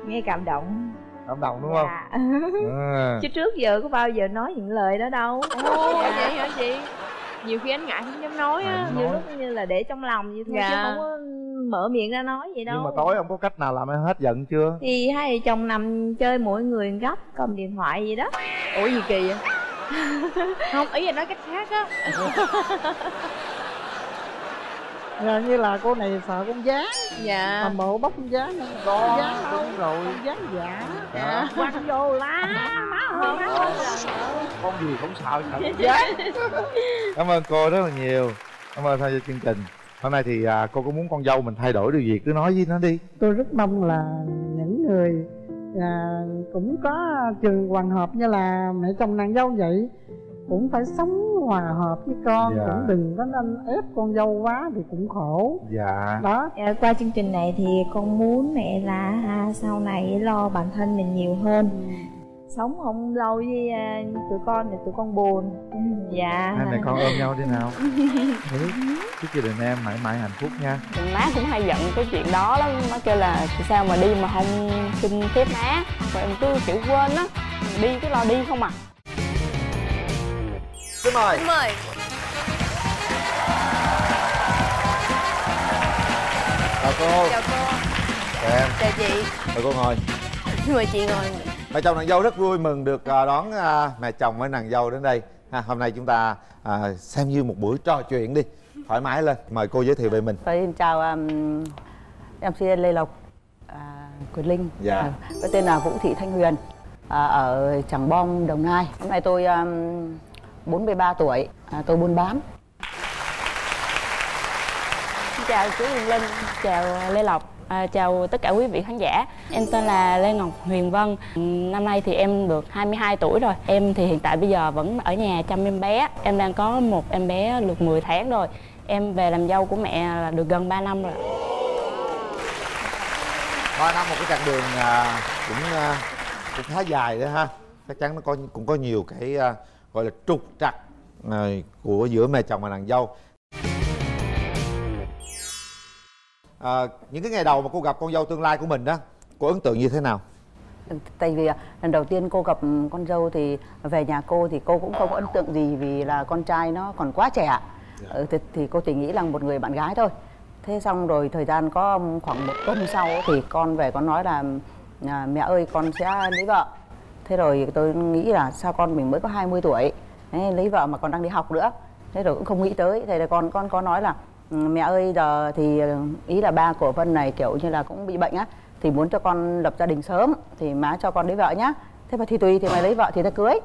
Nghe cảm động. Cảm động đúng không? Dạ. à. chứ trước giờ có bao giờ nói những lời đó đâu. Ồ Dạ. vậy hả chị? Nhiều khi anh ngại không dám nói á. Ngại. nhiều lúc như là để trong lòng vậy thôi chứ Dạ. không có mở miệng ra nói vậy đâu nhưng mà tối ông có cách nào làm em hết giận chưa? Thì hai vợ chồng nằm chơi mỗi người góc cầm điện thoại gì đó. Ủa gì kỳ vậy? Không ý là nói cách khác á Rồi như là cô này sợ con dán dạ. Mà bộ bóc con dán nữa. Có, con đâu đúng rồi. con dán giả. Dạ. quăng vô lá má ơi con gì cũng sợ sợ con dán cảm ơn cô rất là nhiều. Cảm ơn tham gia chương trình. Hôm nay thì à, cô có muốn con dâu mình thay đổi điều gì cứ nói với nó đi. Tôi rất mong là những người à, cũng có trường hoàn hợp như là mẹ chồng nàng dâu vậy cũng phải sống hòa hợp với con Dạ. cũng đừng có nên ép con dâu quá thì cũng khổ. Dạ. Đó. Dạ, qua chương trình này thì con muốn mẹ là à, sau này lo bản thân mình nhiều hơn. Sống không lâu với à, tụi con thì tụi con buồn. Dạ. Hai mẹ con ôm nhau đi nào. Ừ. chúc gia đình em mãi mãi hạnh phúc nha. Má cũng hay giận cái chuyện đó lắm. Má kêu là sao mà đi mà không xin phép má? Rồi em cứ kiểu quên á. Đi cứ lo đi không à xin mời. Mời. Chào cô. Chào cô. Chào em. Chào chị. Mời cô ngồi. Mời chị ngồi. Mẹ chồng nàng dâu rất vui mừng được à, đón à, mẹ chồng với nàng dâu đến đây. Ha, hôm nay chúng ta à, xem như một buổi trò chuyện đi. Thoải mái lên mời cô giới thiệu về mình. Tôi xin chào um, MC Lê Lộc, à, Quỳnh Linh. Dạ. À, tôi tên là Vũ Thị Thanh Huyền, à, ở Tràng Bom, Đồng Nai. Hôm nay tôi um, 43 tuổi, à, tôi buôn bán. Xin chào chú Huyền Linh, chào Lê Lộc, à, chào tất cả quý vị khán giả. Em tên là Lê Ngọc Huyền Vân. Năm nay thì em được 22 tuổi rồi. Em thì hiện tại bây giờ vẫn ở nhà chăm em bé. Em đang có một em bé được 10 tháng rồi. Em về làm dâu của mẹ là được gần 3 năm rồi. ba năm một cái chặng đường à, cũng à, cũng khá dài đó ha chắc chắn nó có cũng có nhiều cái à, gọi là trục trặc à, của giữa mẹ chồng và nàng dâu à, những cái ngày đầu mà cô gặp con dâu tương lai của mình đó cô ấn tượng như thế nào Tại vì à, lần đầu tiên cô gặp con dâu thì về nhà cô thì cô cũng không có ấn tượng gì vì là con trai nó còn quá trẻ. Ừ, thì, thì cô chỉ nghĩ là một người bạn gái thôi. Thế xong rồi thời gian có khoảng một tuần sau thì con về con nói là à, mẹ ơi con sẽ lấy vợ. Thế rồi tôi nghĩ là sao con mình mới có 20 tuổi? Đấy, lấy vợ mà còn đang đi học nữa. Thế rồi cũng không nghĩ tới. Thế là con con có nói là ừ, mẹ ơi giờ thì ý là ba của Vân này kiểu như là cũng bị bệnh á thì muốn cho con lập gia đình sớm thì má cho con lấy vợ nhá. Thế mà thì tùy thì mày lấy vợ thì ta cưới.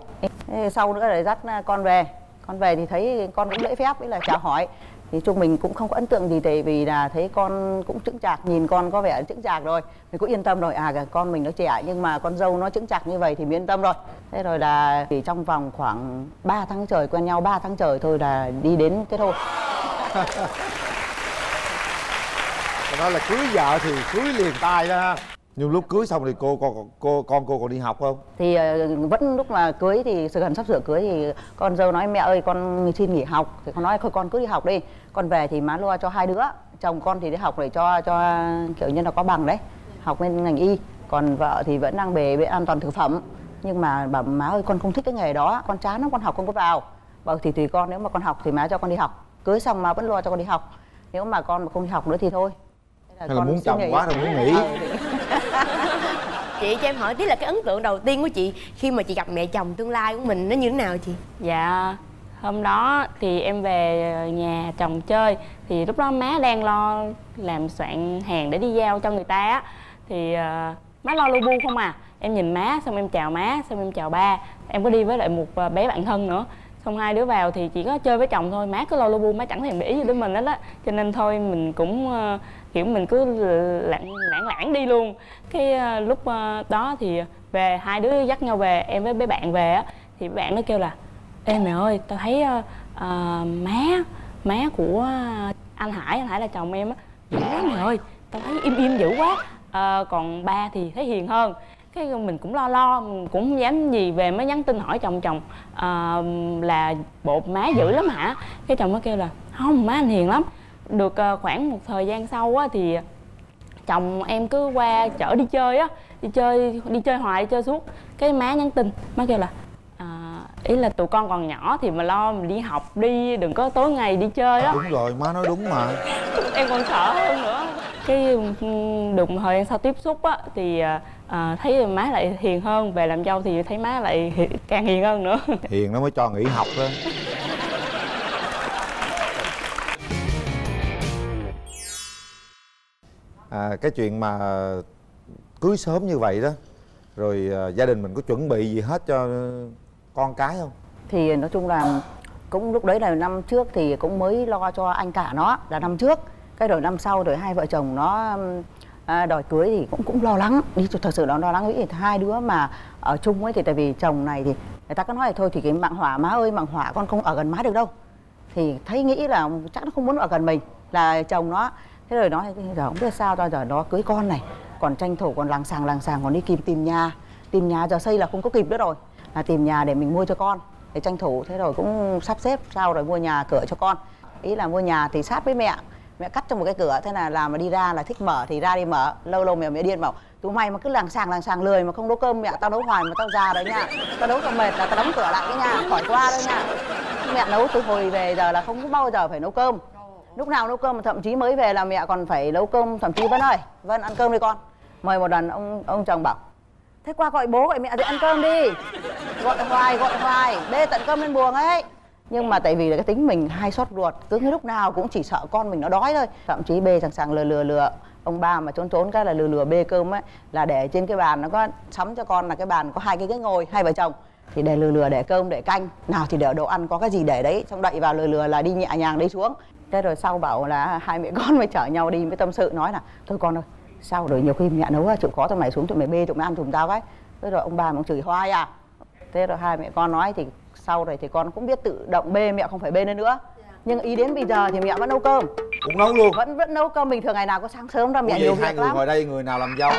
Thế sau nữa là dắt à, con về. Con về thì thấy con cũng lễ phép ấy là chào hỏi thì chung mình cũng không có ấn tượng gì tại vì là thấy con cũng chững chạc nhìn con có vẻ chững chạc rồi. Mình cũng yên tâm rồi. À con mình nó trẻ nhưng mà con dâu nó chững chạc như vậy thì mình yên tâm rồi. Thế rồi là thì trong vòng khoảng 3 tháng trời quen nhau 3 tháng trời thôi là đi đến kết hôn. Nói là cưới vợ thì cưới liền tay đó ha. Nhưng lúc cưới xong thì cô con cô con cô còn đi học không? Thì ờ, vẫn lúc mà cưới thì gần sắp sửa cưới thì con dâu nói mẹ ơi con xin nghỉ học. Thì con nói thôi con cứ đi học đi con về thì má lo cho hai đứa chồng con thì đi học để cho cho kiểu như là có bằng đấy học bên ngành y. Còn vợ thì vẫn đang về bên an toàn thực phẩm. Nhưng mà bảo má ơi con không thích cái nghề đó con chán lắm con học không có vào. Bảo thì tùy con nếu mà con học thì má cho con đi học. Cưới xong má vẫn lo cho con đi học. Nếu mà con mà không đi học nữa thì thôi. Thế hay là con muốn chồng quá rồi muốn nghỉ. Ờ, chị cho em hỏi tí là cái ấn tượng đầu tiên của chị khi mà chị gặp mẹ chồng tương lai của mình nó như thế nào chị? Dạ hôm đó thì em về nhà chồng chơi thì lúc đó má đang lo làm soạn hàng để đi giao cho người ta á. Thì uh, má lo lu bu không à. Em nhìn má xong em chào má xong em chào ba. Em có đi với lại một ờ, bé bạn thân nữa. Xong hai đứa vào thì chỉ có chơi với chồng thôi má cứ lo lu bu má chẳng thèm để ý gì đến mình hết á. Cho nên thôi mình cũng uh, kiểu mình cứ lãng lãng lãng đi luôn. Cái uh, lúc uh, đó thì về hai đứa dắt nhau về em với bé bạn về á thì bạn nó kêu là ê mẹ ơi tao thấy uh, uh, má má của anh hải anh hải là chồng em á. Dữ quá mẹ ơi tao thấy im im dữ quá. Uh, còn ba thì thấy hiền hơn. Cái mình cũng lo lo mình cũng không dám gì về mới nhắn tin hỏi chồng chồng uh, là bộ má dữ lắm hả? Cái chồng mới kêu là không má anh hiền lắm. Được uh, khoảng một thời gian sau á thì chồng em cứ qua chở đi chơi á đi chơi đi chơi hoài đi chơi suốt. Cái má nhắn tin má kêu là ý là tụi con còn nhỏ thì mà lo mình đi học đi đừng có tối ngày đi chơi đó đúng rồi má nói đúng mà. Em còn sợ hơn nữa. Cái được một thời gian sau tiếp xúc á thì à, à, thấy má lại hiền hơn về làm dâu thì thấy má lại hi- càng hiền hơn nữa. Hiền nó mới cho nghỉ học đó à, cái chuyện mà cưới sớm như vậy đó rồi à, gia đình mình có chuẩn bị gì hết cho con cái không? Thì nói chung là cũng lúc đấy là năm trước thì cũng mới lo cho anh cả nó là năm trước. Cái rồi năm sau rồi hai vợ chồng nó à, đòi cưới thì cũng cũng lo lắng. Đi thật sự nó lo lắng. Nghĩ hai đứa mà ở chung ấy thì tại vì chồng này thì người ta cứ nói là thôi thì cái mạng hỏa má ơi mạng hỏa con không ở gần má được đâu. Thì thấy nghĩ là chắc nó không muốn ở gần mình là chồng nó. Thế rồi nói giờ không biết sao cho giờ nó cưới con này còn tranh thủ còn làng sàng làng sàng còn đi kìm tìm nhà. Tìm nhà giờ xây là không có kịp nữa rồi là tìm nhà để mình mua cho con. Để tranh thủ, thế rồi cũng sắp xếp sao rồi mua nhà cửa cho con. Ý là mua nhà thì sát với mẹ. Mẹ cắt cho một cái cửa, thế là làm mà đi ra là thích mở thì ra đi mở. Lâu lâu mẹ mẹ điên bảo tụi mày mà cứ làng sàng làng sàng lười mà không nấu cơm mẹ, tao nấu hoài mà tao già đấy nha. Tao nấu tao mệt là tao đóng cửa lại cái nhà khỏi qua đâu nha. Mẹ nấu từ hồi về giờ là không có bao giờ phải nấu cơm. Lúc nào nấu cơm mà thậm chí mới về là mẹ còn phải nấu cơm, thậm chí vân ơi, vân, ăn cơm đi con. Mời một lần ông ông chồng bảo thế qua gọi bố gọi mẹ thì ăn cơm đi. Gọi hoài gọi hoài. Bê tận cơm lên buồng ấy. Nhưng mà tại vì là cái tính mình hay xót ruột, cứ cái lúc nào cũng chỉ sợ con mình nó đói thôi. Thậm chí bê sẵn sàng lừa lừa lừa. Ông ba mà trốn trốn cái là lừa lừa bê cơm ấy, là để trên cái bàn nó có sắm cho con là cái bàn có hai cái ghế ngồi, hai vợ chồng. Thì để lừa lừa để cơm, để canh. Nào thì để đồ ăn có cái gì để đấy. Xong đậy vào lừa lừa là đi nhẹ nhàng đi xuống. Thế rồi sau bảo là hai mẹ con mới chở nhau đi mới tâm sự, nói là, thôi con ơi sao rồi nhiều khi mẹ nấu chịu khó tụi mày xuống tụi mày bê tụi mày ăn cùng tao cái. Thế rồi ông bà cũng chửi hoài à. Thế rồi hai mẹ con nói thì sau này thì con cũng biết tự động bê mẹ không phải bê nữa nữa. Nhưng ý đến bây giờ thì mẹ vẫn nấu cơm. Cũng nấu luôn. Vẫn vẫn nấu cơm bình thường ngày nào có sáng sớm ra mẹ nhiều hai người lắm. ngồi đây người nào làm dâu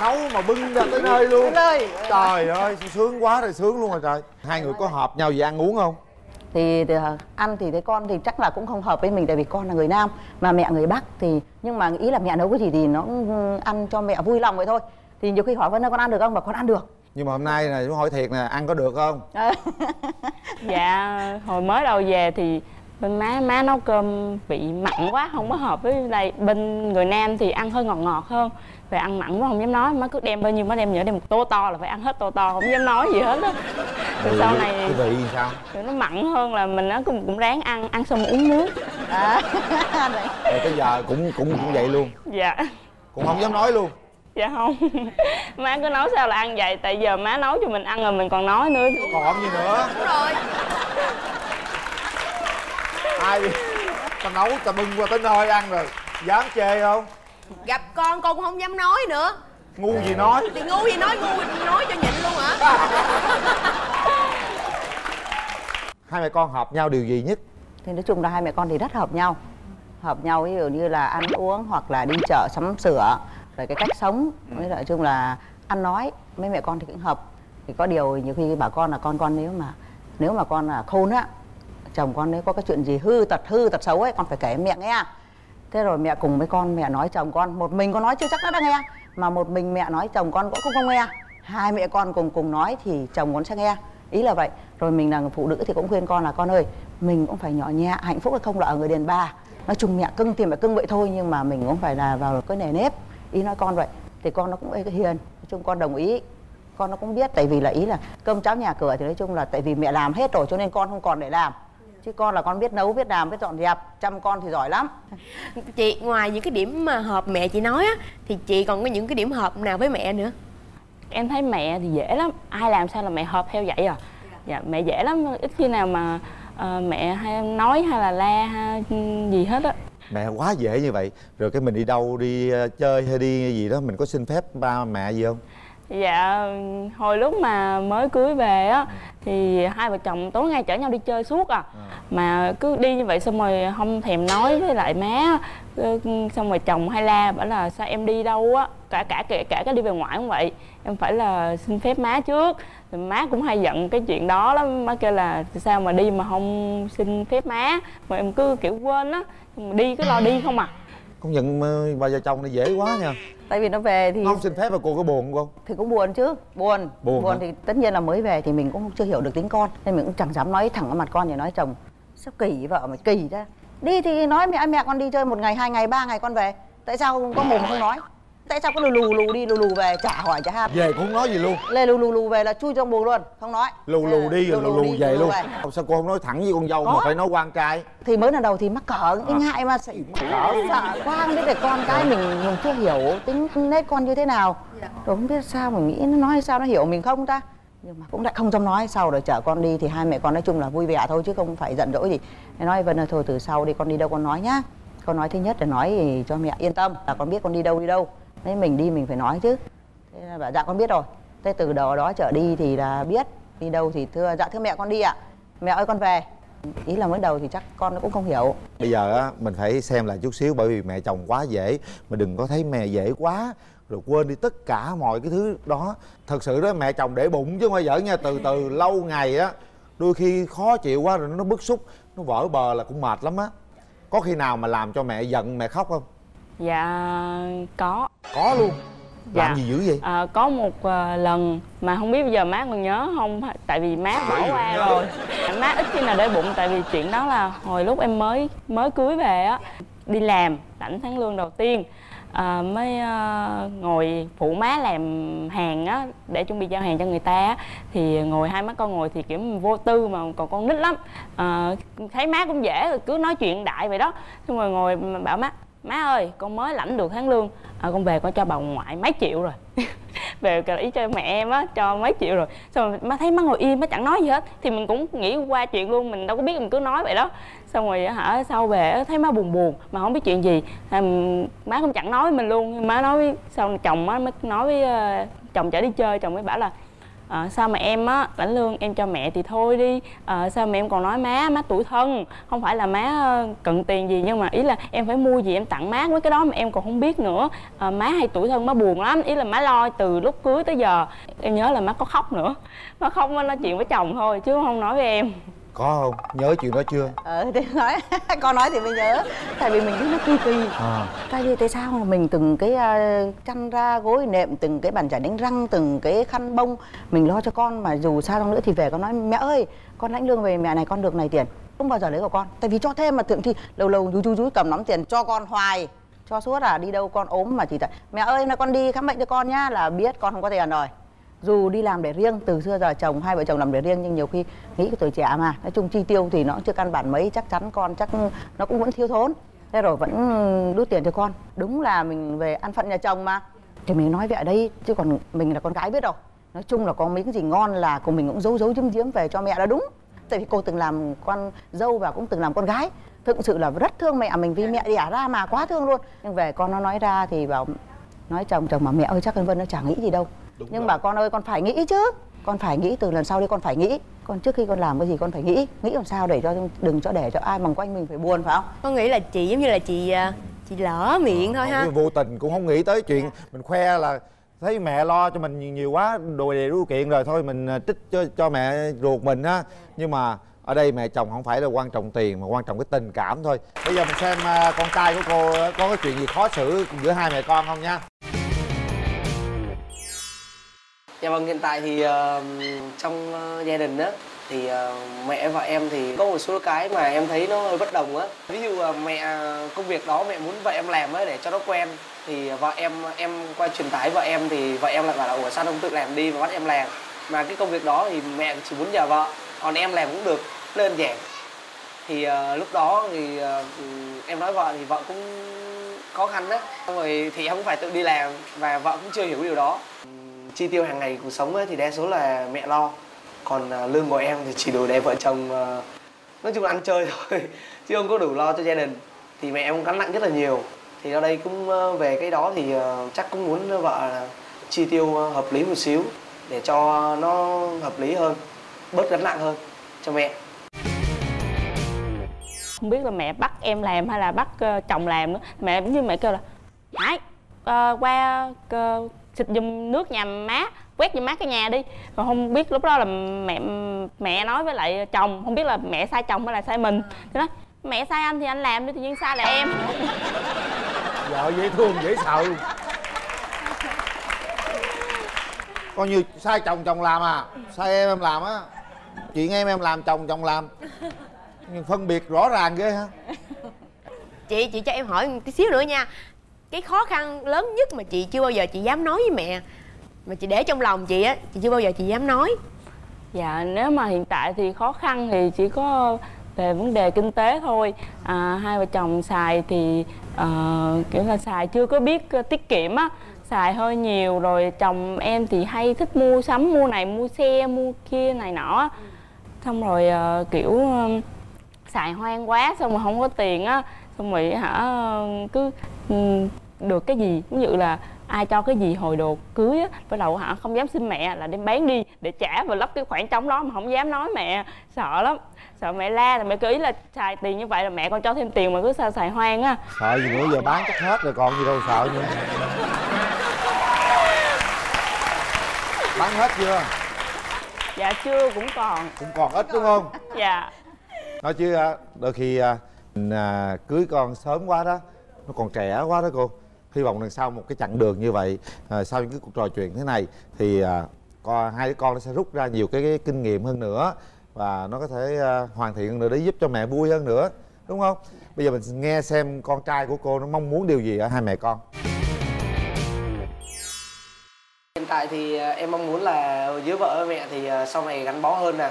nấu mà bưng ra tới nơi luôn. trời ơi sướng quá rồi sướng luôn rồi trời. Hai người có hợp nhau gì ăn uống không thì, thì ăn thì thấy con thì chắc là cũng không hợp với mình tại vì con là người nam mà mẹ người bắc thì nhưng mà ý là mẹ nấu cái gì thì nó cũng ăn cho mẹ vui lòng vậy thôi. Thì nhiều khi hỏi vân ơi con ăn được không? Và con ăn được. Nhưng mà hôm nay này chú hỏi thiệt nè ăn có được không? Dạ hồi mới đầu về thì bên má má nấu cơm bị mặn quá không có hợp với đây bên người nam thì ăn hơi ngọt ngọt hơn về ăn mặn quá không dám nói. Má cứ đem bao nhiêu má đem nhỡ đem một tô to là phải ăn hết tô to không dám nói gì hết á. Rồi sau này cái vị thì sao? Rồi nó mặn hơn là mình nó cũng cũng ráng ăn ăn xong uống nước. À, rồi tới giờ cũng cũng cũng vậy luôn. Dạ. Cũng không dám nói luôn. Dạ không. Má cứ nói sao là ăn vậy tại giờ má nấu cho mình ăn rồi mình còn nói nữa. Còn gì nữa. Đúng rồi. Ai ta nấu ta bưng qua tới nơi ăn rồi. Dám chê không gặp con con cũng không dám nói nữa. Ngu gì nói. Thì ngu gì nói ngu nói cho nhịn luôn hả? Hai mẹ con hợp nhau điều gì nhất? Thì nói chung là hai mẹ con thì rất hợp nhau. Hợp nhau ví dụ như là ăn uống hoặc là đi chợ sắm sửa. Rồi cái cách sống nói nói chung là ăn nói mấy mẹ con thì cũng hợp. Thì có điều nhiều khi bảo con là con con nếu mà nếu mà con là khôn á chồng con nếu có cái chuyện gì hư tật hư tật xấu ấy con phải kể mẹ nghe thế rồi mẹ cùng với con mẹ nói chồng con một mình con nói chưa chắc nó đã nghe mà một mình mẹ nói chồng con cũng không, không nghe. Hai mẹ con cùng cùng nói thì chồng con sẽ nghe. Ý là vậy. Rồi mình là người phụ nữ thì cũng khuyên con là con ơi mình cũng phải nhỏ nhẹ hạnh phúc hay không là ở người đàn bà. Nói chung mẹ cưng thì mẹ cưng vậy thôi nhưng mà mình cũng phải là vào cái nề nếp. Ý nói con vậy thì con nó cũng hiền. Nói chung con đồng ý. Con nó cũng biết tại vì là ý là cơm cháo nhà cửa thì nói chung là tại vì mẹ làm hết rồi cho nên con không còn để làm chứ con là con biết nấu biết làm biết dọn dẹp chăm con thì giỏi lắm. Chị ngoài những cái điểm mà hợp mẹ chị nói á thì chị còn có những cái điểm hợp nào với mẹ nữa? Em thấy mẹ thì dễ lắm. Ai làm sao là mẹ hợp theo vậy à? Dạ mẹ dễ lắm. Ít khi nào mà ờ, mẹ hay nói hay là la hay gì hết á. Mẹ quá dễ như vậy. Rồi cái mình đi đâu đi ờ, chơi hay đi gì đó mình có xin phép ba mẹ gì không dạ hồi lúc mà mới cưới về á thì hai vợ chồng tối ngày chở nhau đi chơi suốt à. Mà cứ đi như vậy xong rồi không thèm nói với lại má Ừ, xong rồi chồng hay la bảo là sao em đi đâu á? Cả cả kể cả cái đi về ngoại cũng vậy. Em phải là xin phép má trước. Thì má cũng hay giận cái chuyện đó lắm. Má kêu là sao mà đi mà không xin phép má? Mà em cứ kiểu quên á. Đi cứ lo đi không à công nhận bà vợ chồng này dễ quá nha. Tại vì nó về thì không xin phép mà cô có buồn không thì cũng buồn chứ buồn. Buồn hả? thì tất nhiên là mới về thì mình cũng chưa hiểu được tính con nên mình cũng chẳng dám nói thẳng vào mặt con để nói chồng. Sao kỳ vợ mày kỳ ra đi thì nói mẹ mẹ con đi chơi một ngày hai ngày ba ngày con về. Tại sao không có mồm không nói tại sao có lù lù lù đi lù lù về chả hỏi chả ham. Về cũng không nói gì luôn. Lê lù lù lù về là chui trong buồng luôn không nói. Lù lù đi rồi lù lù đi, về lù luôn. về. sao cô không nói thẳng với con dâu Có. mà phải nói quan trai thì mới lần đầu thì mắc cỡ cái ngại mà sợ không biết để con cái mình mình chưa hiểu tính nết con như thế nào. Rồi không biết sao mình nghĩ nó nói sao nó hiểu mình không ta? Nhưng mà cũng lại không dám nói sau rồi chở con đi thì hai mẹ con nói chung là vui vẻ thôi chứ không phải giận dỗi gì. Thế nói vân ơi thôi từ sau đi con đi đâu con nói nhá. Con nói thứ nhất là nói thì cho mẹ yên tâm là con biết con đi đâu đi đâu thế mình đi mình phải nói chứ. Thế là bảo dạ con biết rồi. Thế từ đầu đó trở đi thì là biết, đi đâu thì thưa dạ thưa mẹ con đi ạ. Mẹ ơi con về. Ý là mới đầu thì chắc con nó cũng không hiểu. Bây giờ á, mình phải xem lại chút xíu bởi vì mẹ chồng quá dễ, mà đừng có thấy mẹ dễ quá, rồi quên đi tất cả mọi cái thứ đó. Thật sự đó, mẹ chồng để bụng chứ không phải giỡn nha, từ từ lâu ngày á, đôi khi khó chịu quá rồi nó bức xúc, nó vỡ bờ là cũng mệt lắm á. Có khi nào mà làm cho mẹ giận mẹ khóc không? Dạ có. Có luôn? Làm Dạ. gì dữ vậy? À, có một à, lần mà không biết bây giờ má còn nhớ không? Tại vì má bỏ qua rồi. má ít khi nào để bụng tại vì chuyện đó là hồi lúc em mới mới cưới về á. Đi làm lãnh tháng lương đầu tiên à, mới uh, ngồi phụ má làm hàng á để chuẩn bị giao hàng cho người ta á. Thì ngồi hai má con ngồi thì kiểu vô tư mà còn con nít lắm. À, thấy má cũng dễ cứ nói chuyện đại vậy đó. Xong rồi ngồi bảo má má ơi con mới lãnh được tháng lương. À, con về con cho bà ngoại mấy triệu rồi. Về ý cho mẹ em á cho mấy triệu rồi. Xong rồi má thấy má ngồi im má chẳng nói gì hết. Thì mình cũng nghĩ qua chuyện luôn mình đâu có biết mình cứ nói vậy đó. Xong rồi hả sau về thấy má buồn buồn mà không biết chuyện gì. À, má cũng chẳng nói với mình luôn. Má nói với sau chồng má mới nói với uh, chồng chở đi chơi chồng mới bảo là à, sao mà em á lãnh lương em cho mẹ thì thôi đi. À, sao mà em còn nói má má tuổi thân. Không phải là má ờ, cần tiền gì nhưng mà ý là em phải mua gì em tặng má với cái đó mà em còn không biết nữa. À, má hay tuổi thân má buồn lắm. Ý là má lo từ lúc cưới tới giờ. Em nhớ là má có khóc nữa. Má không nói chuyện với chồng thôi chứ không nói với em có không? Nhớ chuyện đó chưa? Ờ thì nói con nói thì mới nhớ tại vì mình thấy nó kỳ kỳ à. tại vì tại sao mà mình từng cái uh, chăn ra gối nệm từng cái bàn chải đánh răng từng cái khăn bông. Mình lo cho con mà dù sao nữa thì về con nói mẹ ơi con lãnh lương về mẹ này con được này tiền. Không bao giờ lấy của con. Tại vì cho thêm mà tượng thì lâu lâu chú chú chú cầm nắm tiền cho con hoài. Cho suốt à đi đâu con ốm mà chỉ tại mẹ ơi là con đi khám bệnh cho con nhá là biết con không có tiền rồi dù đi làm để riêng, từ xưa giờ chồng, hai vợ chồng làm để riêng, nhưng nhiều khi nghĩ tuổi trẻ mà, nói chung chi tiêu thì nó chưa căn bản mấy, chắc chắn con chắc nó cũng vẫn thiếu thốn. Thế rồi vẫn đút tiền cho con. Đúng là mình về ăn phận nhà chồng mà. Thì mình nói vậy ở đây, chứ còn mình là con gái biết đâu. Nói chung là có mấy cái gì ngon là của mình cũng giấu giấu giếm giếm về cho mẹ là đúng. Tại vì cô từng làm con dâu và cũng từng làm con gái. Thực sự là rất thương mẹ, mình vì mẹ đẻ ra mà quá thương luôn. Nhưng về con nó nói ra thì bảo, nói chồng chồng mà mẹ ơi, chắc con vân nó chẳng nghĩ gì đâu. Đúng nhưng rồi. mà con ơi con phải nghĩ chứ. Con phải nghĩ từ lần sau đi con phải nghĩ. Con trước khi con làm cái gì con phải nghĩ. Nghĩ làm sao để cho đừng cho để cho ai bằng quanh mình phải buồn phải không? Con nghĩ là chị giống như là chị à, chị lỡ miệng thôi ha. vô tình cũng không nghĩ tới chuyện mình khoe là thấy mẹ lo cho mình nhiều quá đồ đầy đủ kiện rồi thôi mình à, trích cho cho mẹ ruột mình á. Nhưng mà ở đây mẹ chồng không phải là quan trọng tiền mà quan trọng cái tình cảm thôi. Bây giờ mình xem à, con trai của cô có cái chuyện gì khó xử giữa hai mẹ con không nha Dạ vâng, hiện tại thì uh, trong uh, gia đình á thì uh, mẹ và em thì có một số cái mà em thấy nó hơi bất đồng á. Ví dụ uh, mẹ công việc đó mẹ muốn vợ em làm á để cho nó quen thì vợ em em qua truyền tải vợ em thì vợ em lại bảo là ủa sao không tự làm đi và bắt em làm. Mà cái công việc đó thì mẹ chỉ muốn nhờ vợ, còn em làm cũng được, đơn giản. Thì uh, lúc đó thì uh, em nói vợ thì vợ cũng khó khăn á. Rồi thì em cũng phải tự đi làm và vợ cũng chưa hiểu điều đó chi tiêu hàng ngày cuộc sống ấy, thì đa số là mẹ lo. Còn à, lương của em thì chỉ đủ để vợ chồng à, nói chung là ăn chơi thôi chứ không có đủ lo cho gia đình. Thì mẹ em cũng nặng rất là nhiều. Thì ở đây cũng à, về cái đó thì chắc cũng muốn vợ chi tiêu hợp lý một xíu để cho nó hợp lý hơn bớt gánh nặng hơn cho mẹ. Không biết là mẹ bắt em làm hay là bắt ờ, chồng làm nữa mẹ như mẹ kêu là hãy uh, ờ, qua uh, xịt giùm nước nhà má quét giùm má cái nhà đi. Còn không biết lúc đó là mẹ mẹ nói với lại chồng không biết là mẹ sai chồng hay là sai mình. Thì nói mẹ sai anh thì anh làm đi thì nhưng sai là em. Vợ dễ thương dễ sợ. Coi như sai chồng chồng làm à. Sai em em làm á. Chuyện em em làm chồng chồng làm. Nhưng phân biệt rõ ràng ghê ha. Chị chị cho em hỏi một tí xíu nữa nha cái khó khăn lớn nhất mà chị chưa bao giờ chị dám nói với mẹ mà chị để trong lòng chị á chị chưa bao giờ chị dám nói. Dạ nếu mà hiện tại thì khó khăn thì chỉ có về vấn đề kinh tế thôi. À, hai vợ chồng xài thì uh, kiểu là xài chưa có biết uh, tiết kiệm á xài hơi nhiều rồi chồng em thì hay thích mua sắm mua này mua xe mua kia này nọ xong rồi uh, kiểu uh, xài hoang quá xong rồi không có tiền á xong rồi hả cứ ừ, được cái gì ví dụ là ai cho cái gì hồi đồ cưới á bắt đầu hả không dám xin mẹ là đem bán đi để trả và lấp cái khoảng trống đó mà không dám nói mẹ. Sợ lắm sợ mẹ la là mẹ cứ ý là xài tiền như vậy là mẹ con cho thêm tiền mà cứ sao xài hoang á. Sợ gì nữa giờ bán chắc hết rồi còn gì đâu sợ nữa bán hết chưa? Dạ chưa cũng còn. Cũng còn ít đúng không? Dạ. Nói chứ à, đôi khi à, mình à, cưới con sớm quá đó. Nó còn trẻ quá đó cô. Hy vọng lần sau một cái chặng đường như vậy à, sau những cái cuộc trò chuyện thế này thì à, con hai đứa con nó sẽ rút ra nhiều cái, cái kinh nghiệm hơn nữa và nó có thể à, hoàn thiện hơn nữa để giúp cho mẹ vui hơn nữa đúng không? Bây giờ mình nghe xem con trai của cô nó mong muốn điều gì ở hai mẹ con. Hiện tại thì à, em mong muốn là dưới vợ mẹ thì à, sau này gắn bó hơn nè,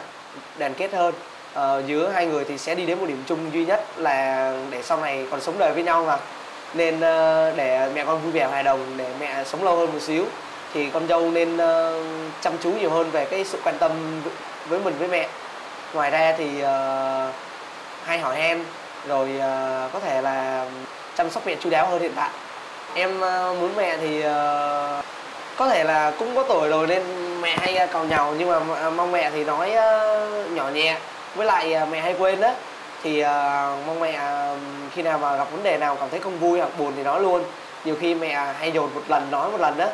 đoàn kết hơn uh, giữa hai người thì sẽ đi đến một điểm chung duy nhất là để sau này còn sống đời với nhau mà. Nên uh, để mẹ con vui vẻ hài đồng để mẹ sống lâu hơn một xíu thì con dâu nên uh, chăm chú nhiều hơn về cái sự quan tâm với- mình với mẹ. Ngoài ra thì uh, hay hỏi em rồi uh, có thể là chăm sóc mẹ chu đáo hơn hiện tại. Em uh, muốn mẹ thì uh, có thể là cũng có tuổi rồi nên mẹ hay ờ, càu nhàu nhưng mà m- mong mẹ thì nói uh, nhỏ nhẹ với lại ờ, mẹ hay quên đó thì ờ, mong mẹ ờ, khi nào mà gặp vấn đề nào cảm thấy không vui hoặc buồn thì nói luôn. Nhiều khi mẹ hay dồn một lần nói một lần đó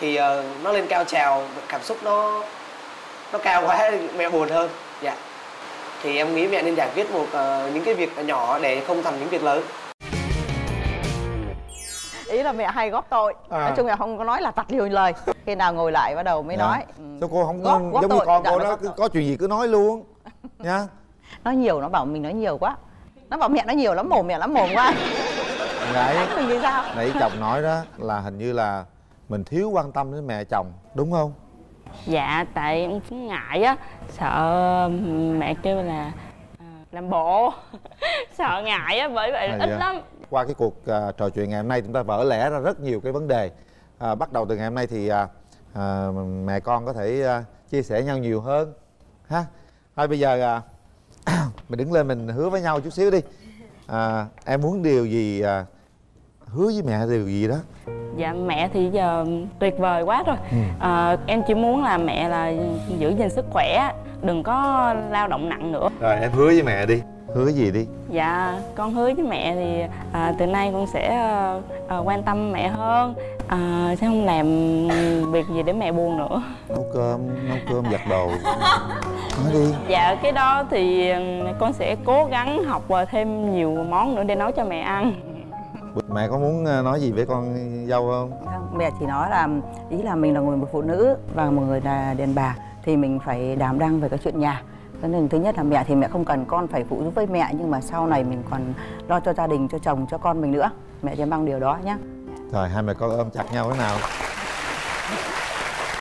thì ờ, nó lên cao trào cảm xúc nó nó cao quá mẹ buồn hơn. Dạ. Thì em nghĩ mẹ nên giải quyết một ờ, những cái việc nhỏ để không thành những việc lớn. Ý là mẹ hay góp tội. À. nói chung là không có nói là tặt nhiều lời. Khi nào ngồi lại bắt đầu mới Dạ. nói ừ. sao cô không Góp- góp giống như tội, con dạ, cô nó đó cứ có chuyện gì cứ nói luôn nha nói nhiều nó bảo mình nói nhiều quá. Nó bảo mẹ nói nhiều lắm mồm mẹ lắm mồm quá. Nãy mình thì sao? Nãy chồng nói đó là hình như là mình thiếu quan tâm đến mẹ chồng đúng không? Dạ tại em cũng ngại á. Sợ mẹ kêu là à, làm bộ. Sợ ngại á bởi vậy À, ít dạ. lắm. Qua cái cuộc à, trò chuyện ngày hôm nay chúng ta vỡ lẽ ra rất nhiều cái vấn đề. À, bắt đầu từ ngày hôm nay thì à, à, mẹ con có thể à, chia sẻ nhau nhiều hơn ha thôi bây giờ à, mình đứng lên mình hứa với nhau chút xíu đi. À, em muốn điều gì à, hứa với mẹ điều gì đó? Dạ mẹ thì giờ tuyệt vời quá rồi. Ừ. à, em chỉ muốn là mẹ là giữ gìn sức khỏe đừng có lao động nặng nữa. Rồi em hứa với mẹ đi. Hứa gì đi? Dạ con hứa với mẹ thì à, từ nay con sẽ à, quan tâm mẹ hơn à, sẽ không làm việc gì để mẹ buồn nữa? Nấu cơm nấu cơm giặt đồ. Nói đi. Dạ cái đó thì ừm, con sẽ cố gắng học và thêm nhiều món nữa để nấu cho mẹ ăn. Mẹ có muốn à, nói gì với con dâu không? Không, mẹ chỉ nói là ý là mình là người một phụ nữ và một người là đàn bà thì mình phải đảm đang về cái chuyện nhà. Cho nên thứ nhất là mẹ thì mẹ không cần con phải phụ giúp với mẹ nhưng mà sau này mình còn lo cho gia đình cho chồng cho con mình nữa. Mẹ chỉ mong điều đó nhé thời hai mẹ con ôm chặt nhau thế nào?